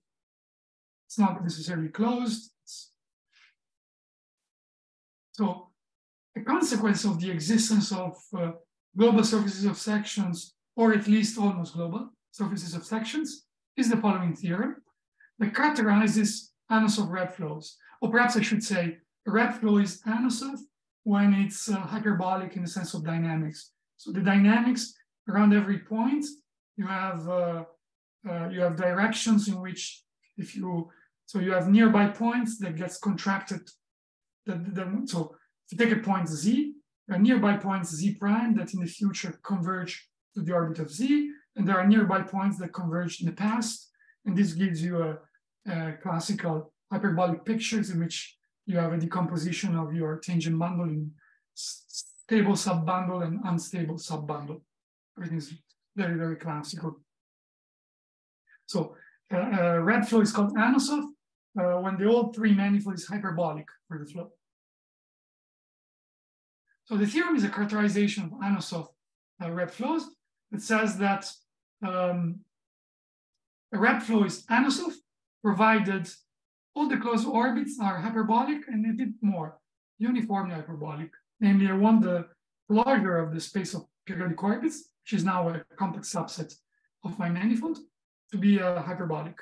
Speaker 1: It's not necessarily closed. It's... So a consequence of the existence of uh, global surfaces of sections, or at least almost global surfaces of sections, is the following theorem that characterizes Anosov Reeb flows. Or perhaps I should say, a Reeb flow is Anosov when it's uh, hyperbolic in the sense of dynamics. So the dynamics around every point, you have uh, uh, you have directions in which if you so you have nearby points that gets contracted. That, that, so if you take a point z, nearby points Z prime that in the future converge to the orbit of Z, and there are nearby points that converged in the past. And this gives you a, a classical hyperbolic pictures in which you have a decomposition of your tangent bundle in stable subbundle and unstable subbundle. Everything's very, very classical. So uh, uh, Reeb flow is called Anosov uh, when the all three manifold is hyperbolic for the flow. So the theorem is a characterization of Anosov uh, Reeb flows that says that um, a Reeb flow is Anosov provided all the closed orbits are hyperbolic and a bit more uniformly hyperbolic. Namely, I want the closure of the space of periodic orbits, which is now a complex subset of my manifold, to be uh, hyperbolic.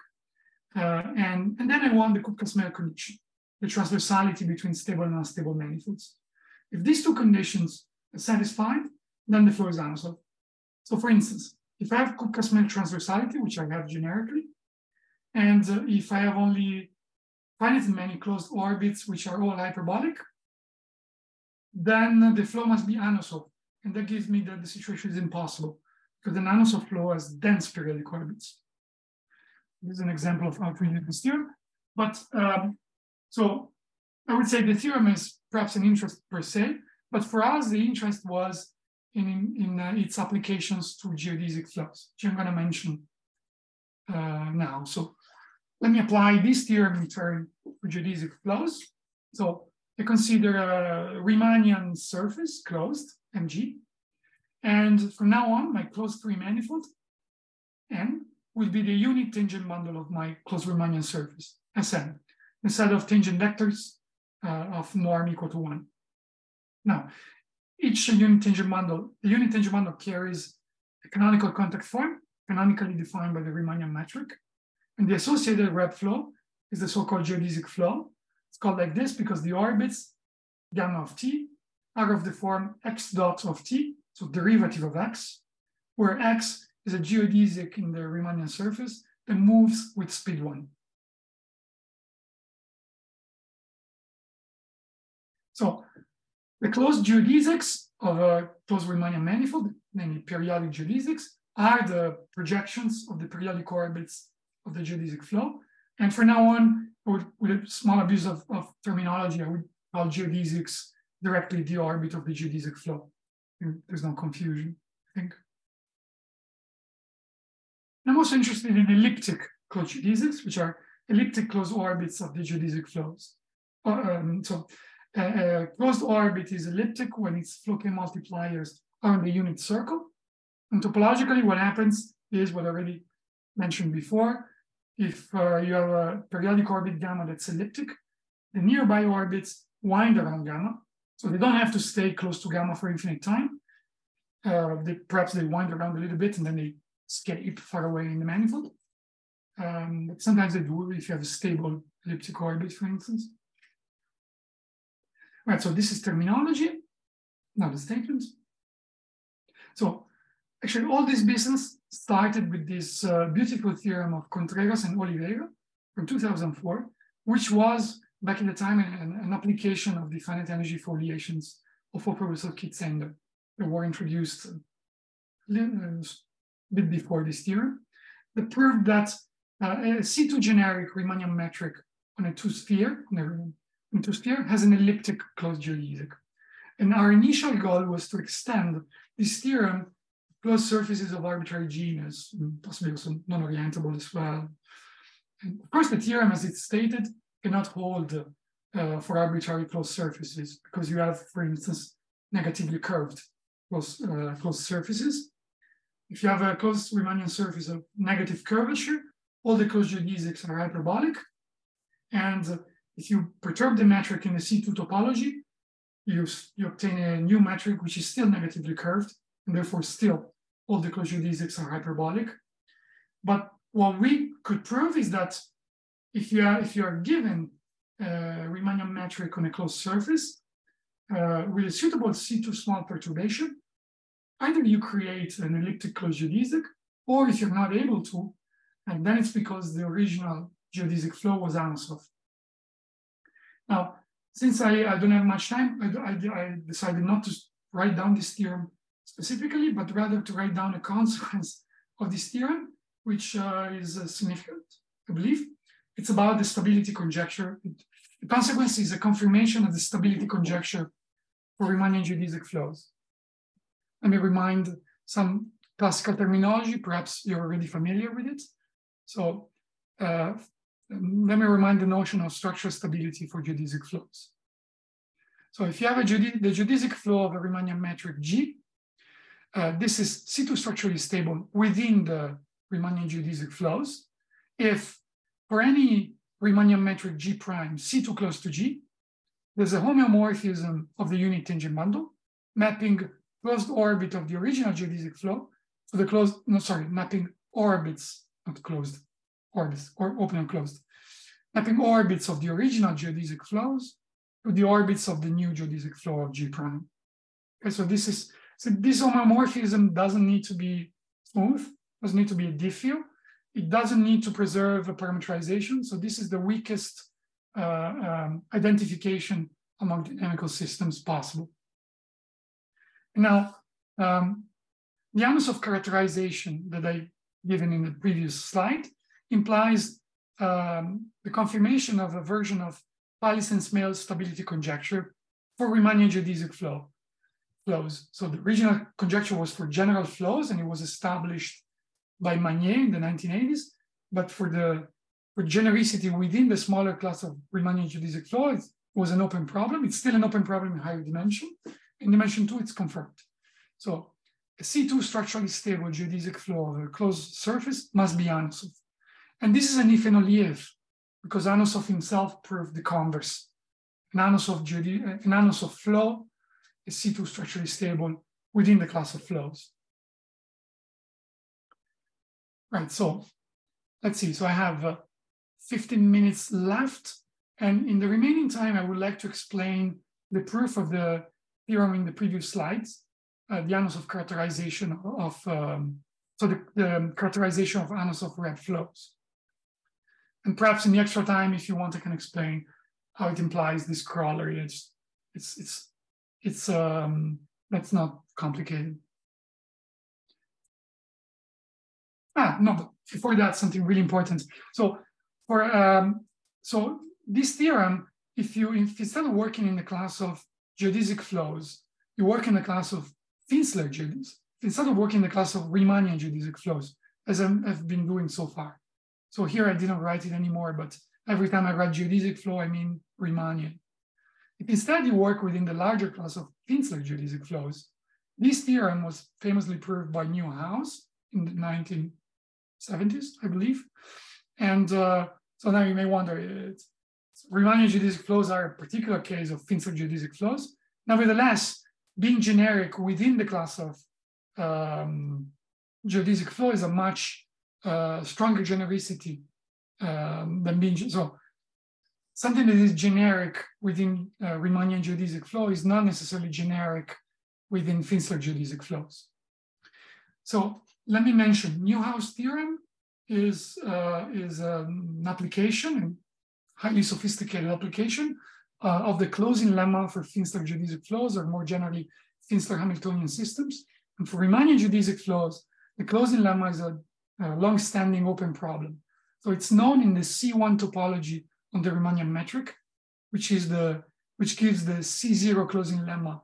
Speaker 1: Uh, and, and then I want the Kupka-Smale condition, the transversality between stable and unstable manifolds. If these two conditions are satisfied, then the flow is Anosov. So for instance, if I have Kupka-Smale transversality, which I have generically, and uh, if I have only finite many closed orbits, which are all hyperbolic, then the flow must be Anosov. And that gives me that the situation is impossible because an Anosov flow has dense periodic orbits. This is an example of use this theorem. But um, so I would say the theorem is perhaps an interest per se, but for us, the interest was in, in, uh, its applications to geodesic flows, which I'm going to mention uh, now. So let me apply this theorem in turn to geodesic flows. So I consider a Riemannian surface closed, MG. And from now on, my closed free manifold, N, will be the unit tangent bundle of my closed Riemannian surface, Sn, set of tangent vectors uh, of norm equal to one. Now, each unit tangent bundle, the unit tangent bundle carries a canonical contact form, canonically defined by the Riemannian metric. And the associated Reeb flow is the so-called geodesic flow, it's called like this because the orbits gamma of t are of the form x dot of t, so derivative of x, where x is a geodesic in the Riemannian surface that moves with speed one. So the closed geodesics of a closed Riemannian manifold, namely periodic geodesics, are the projections of the periodic orbits of the geodesic flow. And from now on, with, with a small abuse of, of terminology, I would call geodesics directly the orbit of the geodesic flow. There's no confusion, I think. I'm also interested in elliptic closed geodesics, which are elliptic closed orbits of the geodesic flows. Uh, um, so a, uh, uh, closed orbit is elliptic when its K multipliers are in the unit circle. And topologically, what happens is what I already mentioned before if uh, you have a periodic orbit gamma that's elliptic, the nearby orbits wind around gamma. So they don't have to stay close to gamma for infinite time. Uh, they, perhaps they wind around a little bit and then they escape far away in the manifold. Um, but sometimes they do if you have a stable elliptic orbit, for instance. Right, so this is terminology, now the statements. So actually all this business started with this uh, beautiful theorem of Contreras and Oliveira from 2004, which was back in the time an, an application of the finite energy foliations of Hofer-Wysocki-Zehnder that were introduced a bit before this theorem that proved that uh, a C2 generic Riemannian metric on a two sphere, on two has an elliptic closed geodesic. And our initial goal was to extend this theorem closed surfaces of arbitrary genus, possibly also non-orientable as well. And of course, the theorem, as it's stated, cannot hold uh, for arbitrary closed surfaces because you have, for instance, negatively curved closed, uh, closed surfaces. If you have a closed Riemannian surface of negative curvature, all the closed geodesics are hyperbolic. And if you perturb the metric in the C2 topology, you, you obtain a new metric which is still negatively curved and therefore still all the geodesics are hyperbolic. But what we could prove is that if you are, if you are given a Riemannian metric on a closed surface uh, with a suitable C2 small perturbation, either you create an elliptic geodesic, or if you're not able to, and then it's because the original geodesic flow was Anosov. Now, since I, I don't have much time, I, I, I decided not to write down this theorem specifically, but rather to write down a consequence of this theorem, which uh, is uh, significant, I believe. It's about the stability conjecture. It, the consequence is a confirmation of the stability conjecture for Riemannian geodesic flows. Let me remind some classical terminology, perhaps you're already familiar with it. So uh, let me remind the notion of structural stability for geodesic flows. So if you have a geode the geodesic flow of a Riemannian metric G, uh, this is C2 structurally stable within the Riemannian geodesic flows. If for any Riemannian metric G prime C2 close to G, there's a homeomorphism of the unit tangent bundle, mapping closed orbit of the original geodesic flow to the closed, no, sorry, mapping orbits, not closed, orbits, or open and closed, mapping orbits of the original geodesic flows to the orbits of the new geodesic flow of G prime. Okay, so this is so this homeomorphism doesn't need to be smooth, doesn't need to be a diffeo. It doesn't need to preserve a parameterization. So this is the weakest uh, um, identification among dynamical systems possible. Now, um, the of characterization that I given in the previous slide implies um, the confirmation of a version of Palis and Smale's stability conjecture for Riemannian geodesic flow flows. So the original conjecture was for general flows and it was established by Mañé in the 1980s. But for the for genericity within the smaller class of Riemannian geodesic flow, it was an open problem. It's still an open problem in higher dimension. In dimension two, it's confirmed. So a C2 structurally stable geodesic flow of a closed surface must be Anosov. And this is an if and only if, because Anosov himself proved the converse. An Anosov, an Anosov flow is C2 structurally stable within the class of flows. Right, so let's see. So I have uh, 15 minutes left. And in the remaining time, I would like to explain the proof of the theorem in the previous slides, uh, the Anosov characterization of, um, so the, the, characterization of Anosov Reeb flows. And perhaps in the extra time, if you want, I can explain how it implies this corollary. It's, it's, it's it's um, that's not complicated. Ah, no, but before that, something really important. So for um, so this theorem, if you if instead of working in the class of geodesic flows, you work in the class of Finsler geodesics. Instead of working in the class of Riemannian geodesic flows, as I've been doing so far. So here I didn't write it anymore, but every time I write geodesic flow, I mean Riemannian. If instead you work within the larger class of Finsler geodesic flows, this theorem was famously proved by Newhouse in the 1970s, I believe. And uh, so now you may wonder, it's, Riemannian geodesic flows are a particular case of Finsler geodesic flows. Nevertheless, being generic within the class of um, geodesic flow is a much uh, stronger genericity um, than being, so something that is generic within uh, Riemannian geodesic flow is not necessarily generic within Finsler geodesic flows. So let me mention Newhouse theorem is, uh, is an application, highly sophisticated application uh, of the closing lemma for Finsler geodesic flows, or more generally, Finsler Hamiltonian systems. And for Riemannian geodesic flows, the closing lemma is a, a long-standing open problem. So it's known in the C1 topology on the Riemannian metric, which is the which gives the C0 closing lemma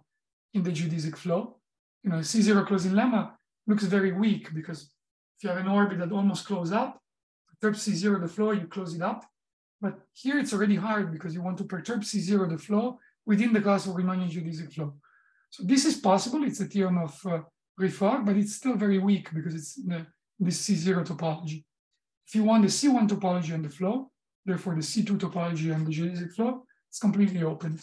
Speaker 1: in the geodesic flow. You know, C0 closing lemma looks very weak because if you have an orbit that almost closes up, perturb C0 the flow, you close it up. But here it's already hard because you want to perturb C0 the flow within the class of Riemannian geodesic flow. So this is possible. It's a theorem of uh, Rifford, but it's still very weak because it's in the, this C0 topology. If you want the C1 topology on the flow, Therefore, the C2 topology and the geodesic flow it's completely open.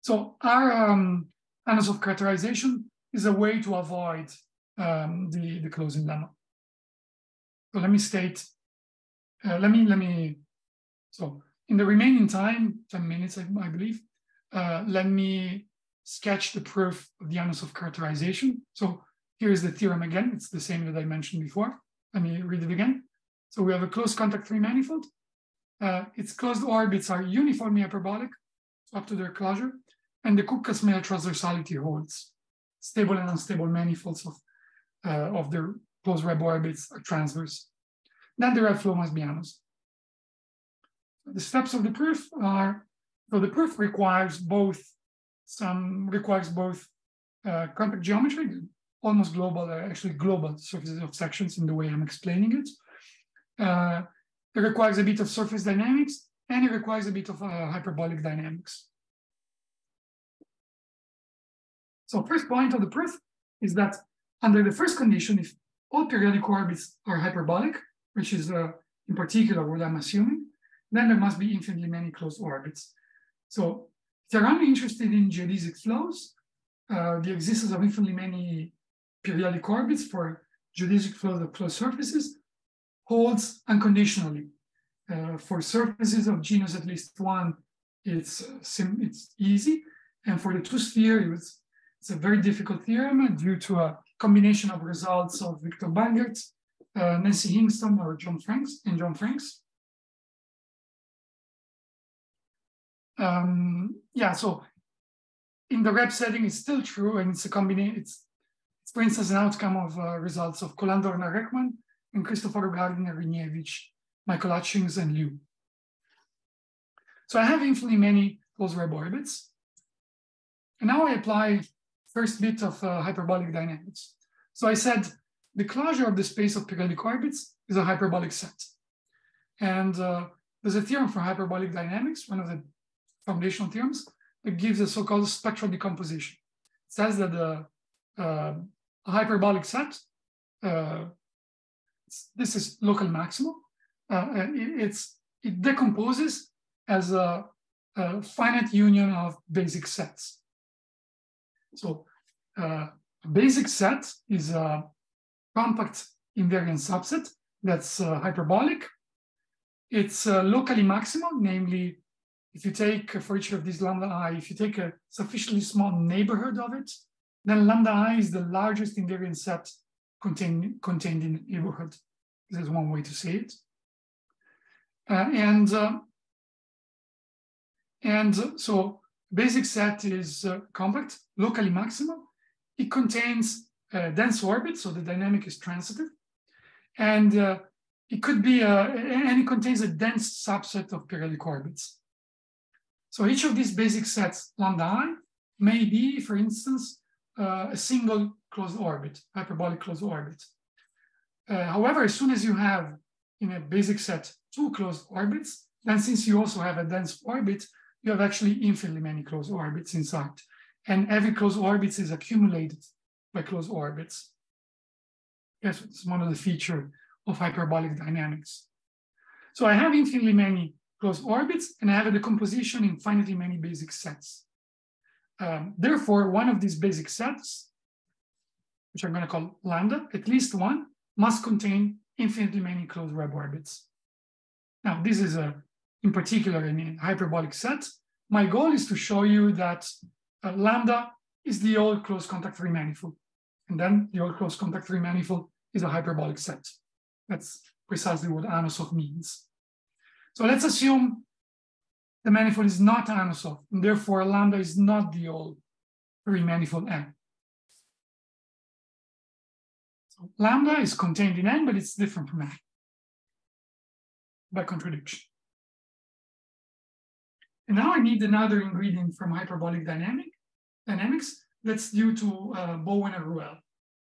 Speaker 1: So our um, Anosov characterization is a way to avoid um, the, the closing lemma. So let me state, uh, let me, let me, so in the remaining time, 10 minutes, I, I believe, uh, let me sketch the proof of the Anosov characterization. So here's the theorem again. It's the same that I mentioned before. Let me read it again. So we have a closed contact free manifold. Uh, its closed orbits are uniformly hyperbolic up to their closure. and the Kupka-Smale transversality holds. Stable and unstable manifolds of, uh, of the closed Reeb orbits are transverse. Then the Reeb flow must be Anosov. The steps of the proof are, so the proof requires both some requires both uh, contact geometry, almost global, uh, actually global surfaces of sections in the way I'm explaining it. Uh, it requires a bit of surface dynamics and it requires a bit of uh, hyperbolic dynamics. So first point of the proof is that under the first condition, if all periodic orbits are hyperbolic, which is uh, in particular what I'm assuming, then there must be infinitely many closed orbits. So if you're only interested in geodesic flows, uh, the existence of infinitely many periodic orbits for geodesic flows of closed surfaces holds unconditionally. Uh, for surfaces of genus at least one, it's, uh, it's easy. And for the two-sphere, it's, it's a very difficult theorem due to a combination of results of Victor Bangert, uh, Nancy Hingston, or John Franks, and John Franks. Um, yeah, so in the Reeb setting, it's still true, and it's a combination. It's, for instance, an outcome of uh, results of Colin-Dehornoy-Rechtman and Christopher Gardiner Hryniewicz, Michael Hutchings, and Liu. So I have infinitely many closed Reeb orbits. And now I apply first bit of uh, hyperbolic dynamics. So I said the closure of the space of periodic orbits is a hyperbolic set. And uh, there's a theorem for hyperbolic dynamics, one of the foundational theorems, that gives a so-called spectral decomposition. It says that the, uh, a hyperbolic set, uh, this is local maximum, uh, it, it's, it decomposes as a, a finite union of basic sets. So uh, a basic set is a compact invariant subset that's uh, hyperbolic. It's uh, locally maximal, namely, if you take uh, for each of these lambda i, if you take a sufficiently small neighborhood of it, then lambda i is the largest invariant set contained, contained in neighborhood. This is one way to say it. Uh, and uh, and so basic set is uh, compact, locally maximal. It contains a dense orbit, so the dynamic is transitive. And uh, it could be, a, and it contains a dense subset of periodic orbits. So each of these basic sets, lambda i, may be, for instance, uh, a single closed orbit, hyperbolic closed orbit. Uh, however, as soon as you have in a basic set two closed orbits, then since you also have a dense orbit, you have actually infinitely many closed orbits inside. And every closed orbit is accumulated by closed orbits. Yes, it's one of the features of hyperbolic dynamics. So I have infinitely many closed orbits and I have a decomposition in finitely many basic sets. Um, therefore, one of these basic sets, which I'm going to call lambda, at least one, must contain infinitely many closed Reeb orbits. Now, this is a in particular in a hyperbolic set, my goal is to show you that uh, lambda is the old closed contact free manifold. And then the old closed contact free manifold is a hyperbolic set. That's precisely what Anosov means. So let's assume the manifold is not Anosov, and therefore lambda is not the old free manifold N. So lambda is contained in N, but it's different from N by contradiction. And now I need another ingredient from hyperbolic dynamic dynamics that's due to uh, Bowen and Ruelle.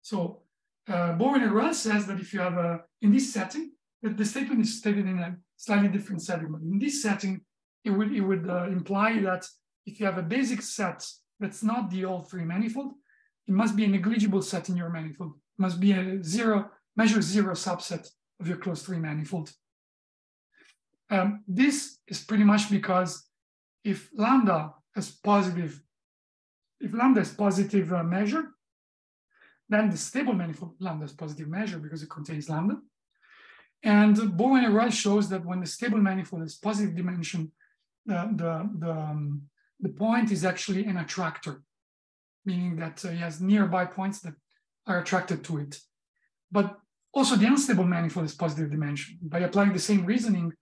Speaker 1: So uh, Bowen and Ruelle says that if you have a, in this setting, that the statement is stated in a slightly different setting, but in this setting, it would, it would uh, imply that if you have a basic set that's not the old three manifold, it must be a negligible set in your manifold. It must be a zero, measure zero subset of your closed three manifold. Um, this is pretty much because if lambda is positive, if lambda is positive uh, measure, then the stable manifold lambda is positive measure because it contains lambda. And Bowen and Ruelle shows that when the stable manifold is positive dimension, uh, the, the, um, the point is actually an attractor, meaning that uh, he has nearby points that are attracted to it. But also the unstable manifold is positive dimension. By applying the same reasoning,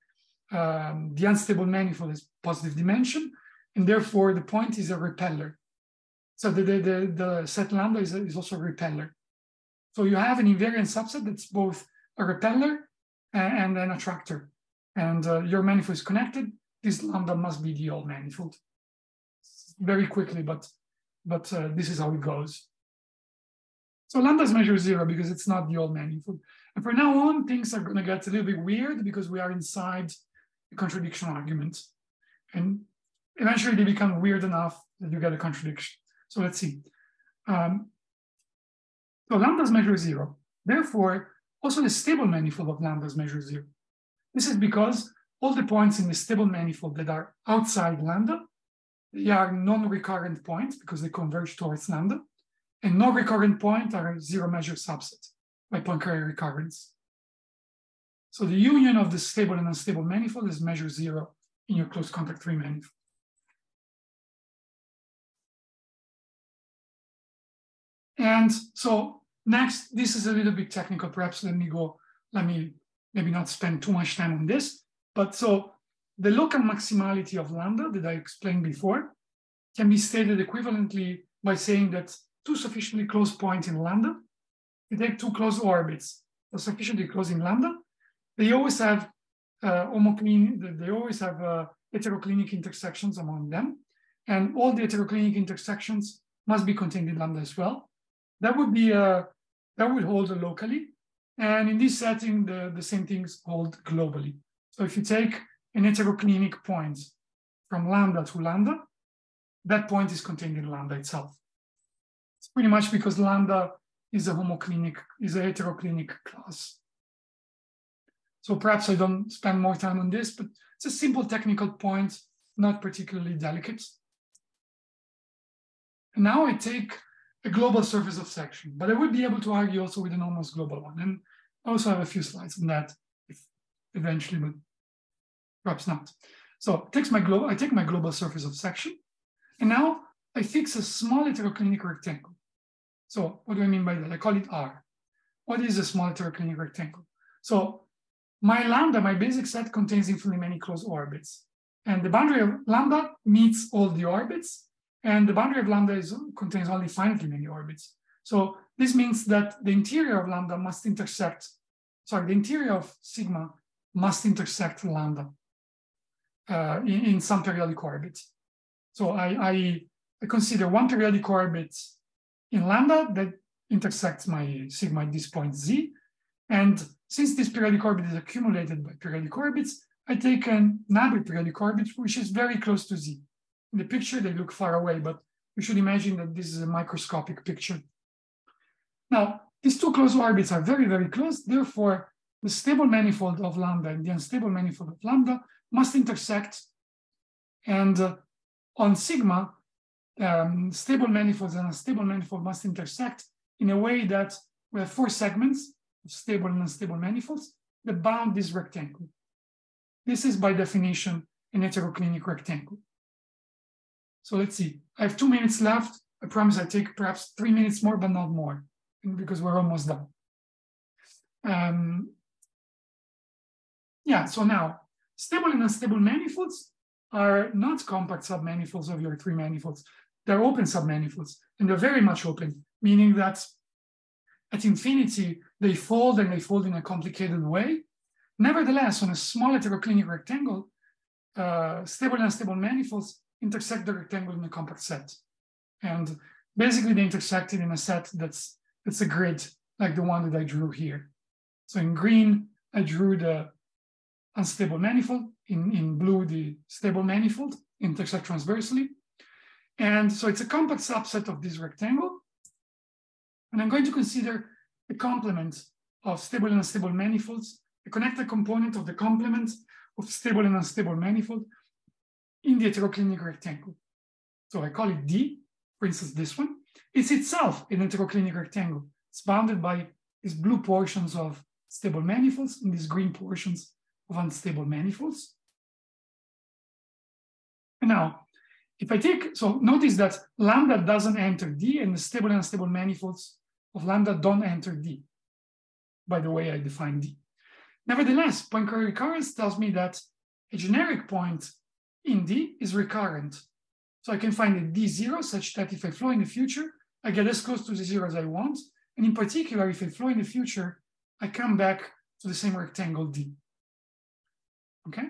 Speaker 1: um, the unstable manifold is positive dimension, and therefore the point is a repeller. So the, the, the, the set lambda is, is also a repeller. So you have an invariant subset that's both a repeller and, and an attractor. And uh, your manifold is connected. This lambda must be the old manifold. Very quickly, but, but uh, this is how it goes. So lambda measure zero because it's not the old manifold. And from now on, things are going to get a little bit weird because we are inside a contradiction argument. And eventually they become weird enough that you get a contradiction. So let's see. Um, so lambdas measure zero. Therefore, also the stable manifold of lambdas measure zero. This is because all the points in the stable manifold that are outside lambda, they are non-recurrent points because they converge towards lambda, and non-recurrent points are zero measure subsets by Poincare recurrence. So the union of the stable and unstable manifold is measure zero in your closed contact free manifold. And so next, this is a little bit technical. Perhaps let me go, let me maybe not spend too much time on this. But so the local maximality of lambda that I explained before can be stated equivalently by saying that two sufficiently close points in lambda, you take two close orbits, are sufficiently close in lambda, they always have uh, homocline, they always have uh, heteroclinic intersections among them. And all the heteroclinic intersections must be contained in lambda as well that would be uh, that would hold locally. And in this setting, the, the same things hold globally. So if you take an heteroclinic point from lambda to lambda, that point is contained in lambda itself. It's pretty much because lambda is a homoclinic, is a heteroclinic class. So perhaps I don't spend more time on this, but it's a simple technical point, not particularly delicate. And now I take a global surface of section, but I would be able to argue also with an almost global one. And I also have a few slides on that if eventually, but perhaps not. So takes my I take my global surface of section, and now I fix a small heteroclinic rectangle. So what do I mean by that? I call it R. What is a small heteroclinic rectangle? So my lambda, my basic set contains infinitely many closed orbits. And the boundary of lambda meets all the orbits and the boundary of lambda is, contains only finitely many orbits. So this means that the interior of lambda must intersect, sorry, the interior of sigma must intersect lambda uh, in, in, some periodic orbit. So I, I, I, consider one periodic orbit in lambda that intersects my sigma at this point z. And since this periodic orbit is accumulated by periodic orbits, I take an another periodic orbit, which is very close to z. In the picture, they look far away, but you should imagine that this is a microscopic picture. Now, these two closed orbits are very, very close. Therefore, the stable manifold of lambda and the unstable manifold of lambda must intersect. And uh, on sigma, um, stable manifolds and unstable manifold must intersect in a way that we have four segments of stable and unstable manifolds that bound this rectangle. This is by definition an heteroclinic rectangle. So let's see. I have two minutes left. I promise I take perhaps three minutes more, but not more, because we're almost done. Um, yeah, so now, stable and unstable manifolds are not compact submanifolds of your three manifolds. They're open submanifolds, and they're very much open, meaning that at infinity, they fold and they fold in a complicated way. Nevertheless, on a small heteroclinic rectangle, uh, stable and unstable manifolds intersect the rectangle in a compact set. And basically they intersected in a set that's, that's a grid like the one that I drew here. So in green, I drew the unstable manifold. In, in blue, the stable manifold intersect transversely. And so it's a compact subset of this rectangle. And I'm going to consider the complement of stable and unstable manifolds, the connected component of the complement of stable and unstable manifold in the heteroclinic rectangle. So I call it D, for instance, this one. It's itself an heteroclinic rectangle. It's bounded by these blue portions of stable manifolds and these green portions of unstable manifolds. And now, if I take, so notice that lambda doesn't enter D and the stable and unstable manifolds of lambda don't enter D, by the way I define D. Nevertheless, Poincare recurrence tells me that a generic point in D is recurrent So I can find a D0 such that if I flow in the future, I get as close to the zero as I want. And in particular, if I flow in the future, I come back to the same rectangle D. Okay.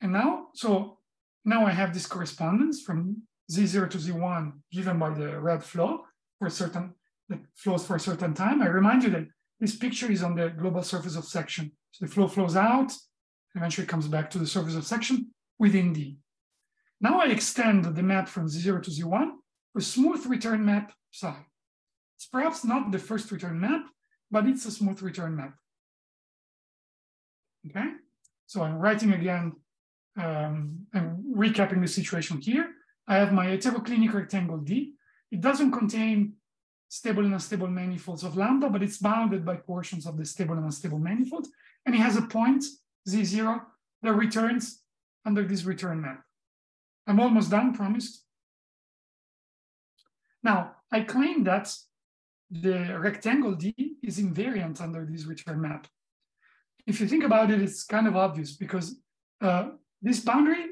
Speaker 1: And now, so now I have this correspondence from Z0 to Z1 given by the Reeb flow for a certain, that flows for a certain time. I remind you that this picture is on the global surface of section. So the flow flows out, eventually comes back to the surface of section within D. Now I extend the map from Z0 to Z1 a smooth return map psi. It's perhaps not the first return map, but it's a smooth return map. Okay, so I'm writing again um, and recapping the situation here. I have my heteroclinic rectangle D. It doesn't contain stable and unstable manifolds of lambda, but it's bounded by portions of the stable and unstable manifold. And it has a point, Z0, that returns under this return map. I'm almost done, promised. Now, I claim that the rectangle D is invariant under this return map. If you think about it, it's kind of obvious because uh, this boundary,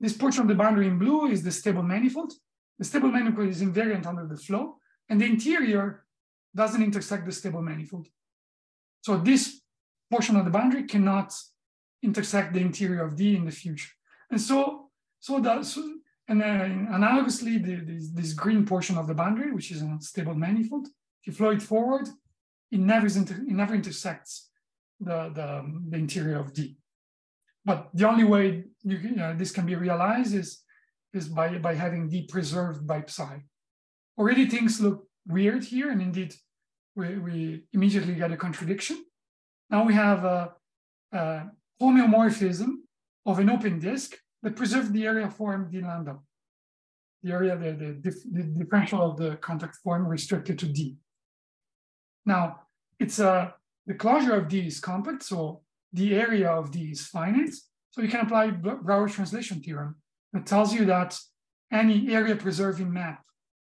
Speaker 1: this portion of the boundary in blue is the stable manifold. The stable manifold is invariant under the flow, and the interior doesn't intersect the stable manifold. So this portion of the boundary cannot intersect the interior of D in the future. And so, so, that, so and then analogously, the, this, green portion of the boundary, which is a stable manifold, if you flow it forward, it never, inter, it never intersects the, the, um, the, interior of D. But the only way you, you know, this can be realized is, is by, by having D preserved by psi. Already things look weird here, and indeed, we, we immediately get a contradiction. Now we have a, a homeomorphism of an open disk that preserves the area form d lambda, the area, the, the, the, differential of the contact form restricted to D. Now, it's a, the closure of D is compact, so the area of D is finite. So you can apply Brouwer translation theorem that tells you that any area preserving map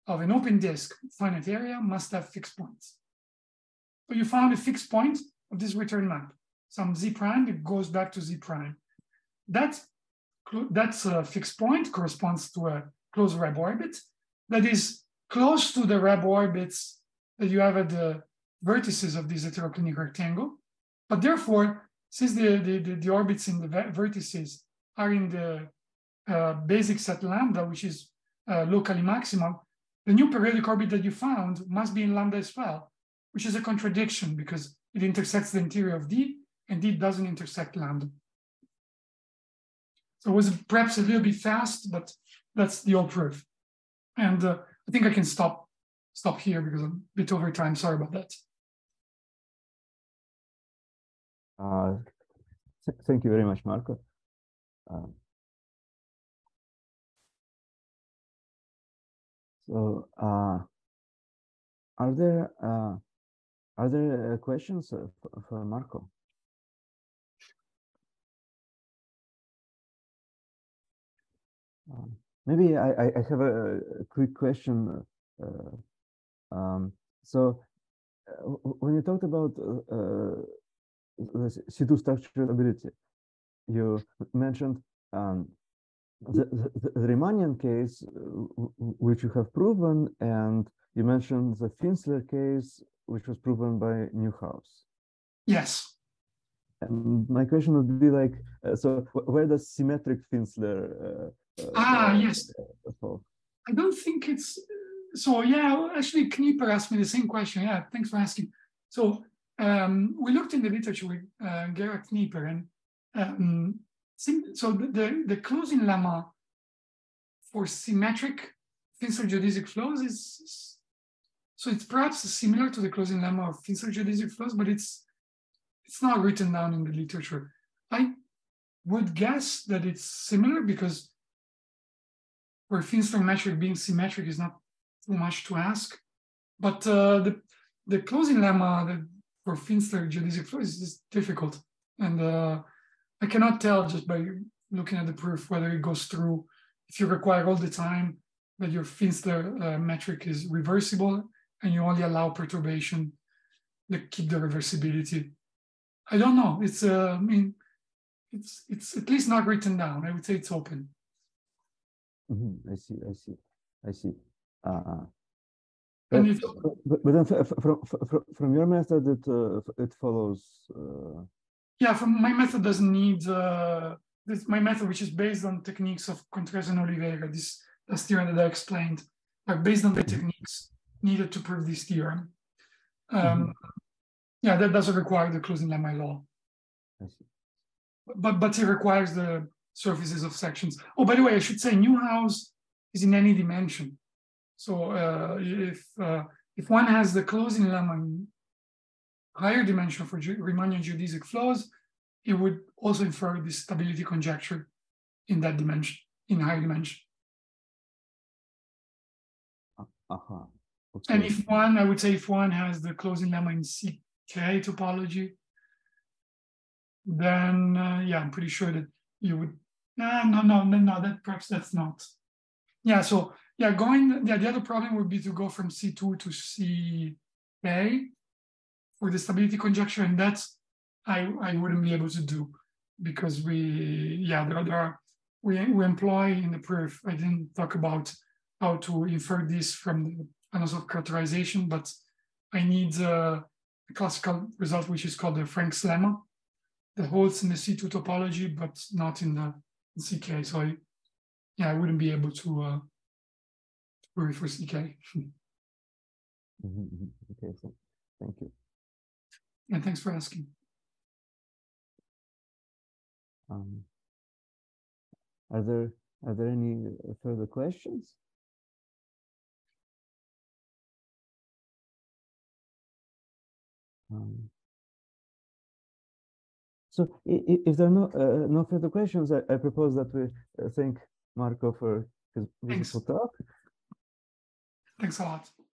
Speaker 1: of an open disk finite area must have fixed points. So you found a fixed point of this return map, some z prime that goes back to z prime. That that's a uh, fixed point corresponds to a closed Reeb orbit that is close to the Reeb orbits that you have at the vertices of this heteroclinic rectangle. But therefore, since the, the, the, the orbits in the vertices are in the uh, basic set lambda, which is uh, locally maximum, the new periodic orbit that you found must be in lambda as well, which is a contradiction because it intersects the interior of D and D doesn't intersect lambda. So it was perhaps a little bit fast, but that's the old proof. And uh, I think I can stop stop here because I'm a bit over time. Sorry about that.
Speaker 3: Uh, th thank you very much, Marco. Uh, so, uh, are there uh, are there uh, questions for, for Marco? Um, maybe I, I have a, a quick question. Um, so when you talked about C2 structural stability, you mentioned um, the, the, the, Riemannian case, which you have proven, and you mentioned the Finsler case, which was proven by Newhouse.
Speaker 1: Yes.
Speaker 3: And my question would be like, uh, so where does symmetric Finsler uh,
Speaker 1: ah, yes. I don't think it's so. Yeah, actually, Knieper asked me the same question. Yeah, thanks for asking. So um, we looked in the literature with uh, Gerhard Knieper, and um, so the, the, the closing lemma for symmetric Finsler geodesic flows is so it's perhaps similar to the closing lemma of Finsler geodesic flows, but it's it's not written down in the literature. I would guess that it's similar because where Finsler metric being symmetric is not too much to ask. But uh, the, the closing lemma for Finsler geodesic flow is, difficult. And uh, I cannot tell just by looking at the proof whether it goes through, if you require all the time that your Finsler uh, metric is reversible and you only allow perturbation that keep the reversibility. I don't know. It's, uh, I mean, it's, it's at least not written down. I would say it's open.
Speaker 3: mhm, I see, I see, I see. Uh, uh, but, but, but then from, from, from your method, it, uh, it follows, uh,
Speaker 1: yeah, from my method doesn't need uh, this my method, which is based on techniques of Contreras and Oliveira, this this theorem that I explained, are based on the techniques needed to prove this theorem. Um, Yeah, that doesn't require the closing lemma law, but but it requires the surfaces of sections. Oh, by the way, I should say Newhouse is in any dimension. So uh, if uh, if one has the closing lemma in higher dimension for Riemannian geodesic flows, it would also infer the stability conjecture in that dimension, in higher dimension.
Speaker 3: uh-huh.
Speaker 1: And if one, I would say if one has the closing lemma in CK topology, then uh, yeah, I'm pretty sure that you would, no, no, no, no, no, that perhaps that's not. Yeah, so yeah, going, yeah, the other problem would be to go from C2 to CK for the stability conjecture, and that's, I, I wouldn't be able to do because we, yeah, there, there are, we, we employ in the proof, I didn't talk about how to infer this from the panels of characterization, but I need uh, a classical result which is called the Franks' lemma that holds in the C2 topology, but not in the CK. So I, yeah, I wouldn't be able to uh, it for CK.
Speaker 3: Okay, so, thank you.
Speaker 1: and thanks for asking.
Speaker 3: Um, are there, are there any further questions? Um, So if there are no, uh, no further questions, I, I propose that we uh, thank Marco for his beautiful talk.
Speaker 1: Thanks a lot.